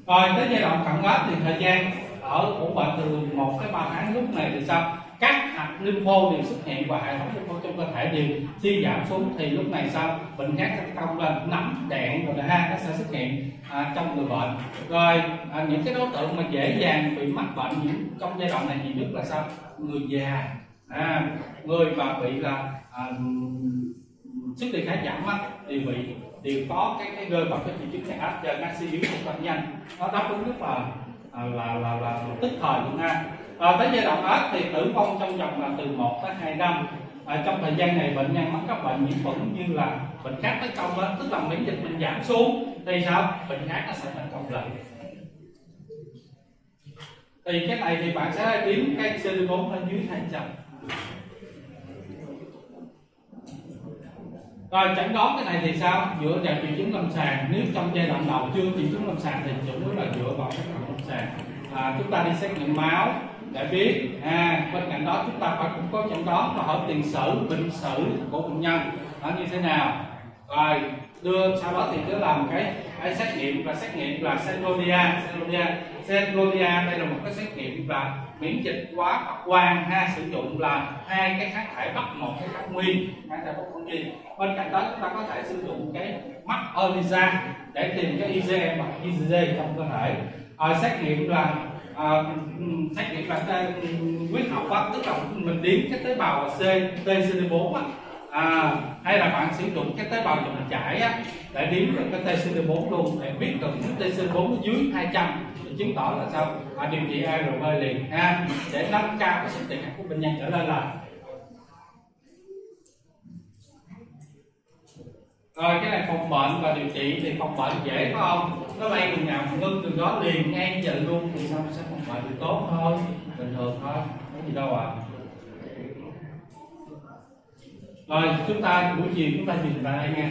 Rồi tới giai đoạn cận kết thì thời gian ở ủ bệnh từ 1 tới 3 tháng lúc này thì sao? Các hạt lympho đều xuất hiện và hệ thống lympho trong cơ thể đều suy giảm xuống thì lúc này sao? Bệnh khác sẽ tăng lên nấm đạn rồi là ha nó sẽ xuất hiện à, trong người bệnh. Rồi à, những cái đối tượng mà dễ dàng bị mắc bệnh những trong giai đoạn này thì nhất là sao? Người già. À, người mà bị là à, sức đề kháng giảm á, thì bị đều có cái cái rơi vào cái triệu chứng này áp, giờ nó suy yếu một cách nhanh nó đáp ứng rất là à, là, là, là, là tức thời luôn ha à, tới giai đoạn áp thì tử vong trong vòng là từ 1 tới 2 năm. À, trong thời gian này bệnh nhân mắc các bệnh nhiễm khuẩn như là bệnh khác tấn công đó, tức là miễn dịch mình giảm xuống thì sao? Bệnh khác nó sẽ tấn công lại thì cái này thì bạn sẽ kiếm cái CD4 lên dưới 200 rồi chẩn đoán cái này thì sao? Dựa vào triệu chứng lâm sàng. Nếu trong giai đoạn đầu chưa triệu chứng lâm sàng thì chủ yếu là dựa vào các lâm sàng. À, chúng ta đi xét nghiệm máu để biết à, bên cạnh đó chúng ta phải cũng có chẩn đoán là hỏi tiền sử bệnh sử của bệnh nhân. Nó như thế nào? Rồi đưa sau đó thì cứ làm cái, cái xét nghiệm và xét nghiệm là Senrodia Senrodia Senrodia đây là một cái xét nghiệm là miễn dịch quá học quan ha sử dụng là hai cái kháng thể bắt một cái kháng nguyên kháng thể bắt không nguyên. Bên cạnh đó chúng ta có thể sử dụng cái mắt ELISA để tìm cái IgM hoặc IgG trong cơ thể. À, xét nghiệm là à, xét nghiệm là huyết học á tức là mình đếm cái tế bào C TCD4 á. À, hay là bạn sử dụng cái tế bào dòng chảy á, để đếm được cái TCD4 luôn để biết được cái TCD4 dưới 200 chứng tỏ là sao? À, điều trị ARV liền. Ha để nâng cao cái sức đề kháng của bệnh nhân trở lên là. Rồi cái này phòng bệnh và điều trị thì phòng bệnh dễ phải không? Nó bay đường nào ngưng đường đó liền ngay giờ luôn thì sao nó sẽ phòng bệnh được tốt thôi bình thường thôi có gì đâu ạ. Rồi chúng ta buổi chiều chúng ta nhìn lại đây nha.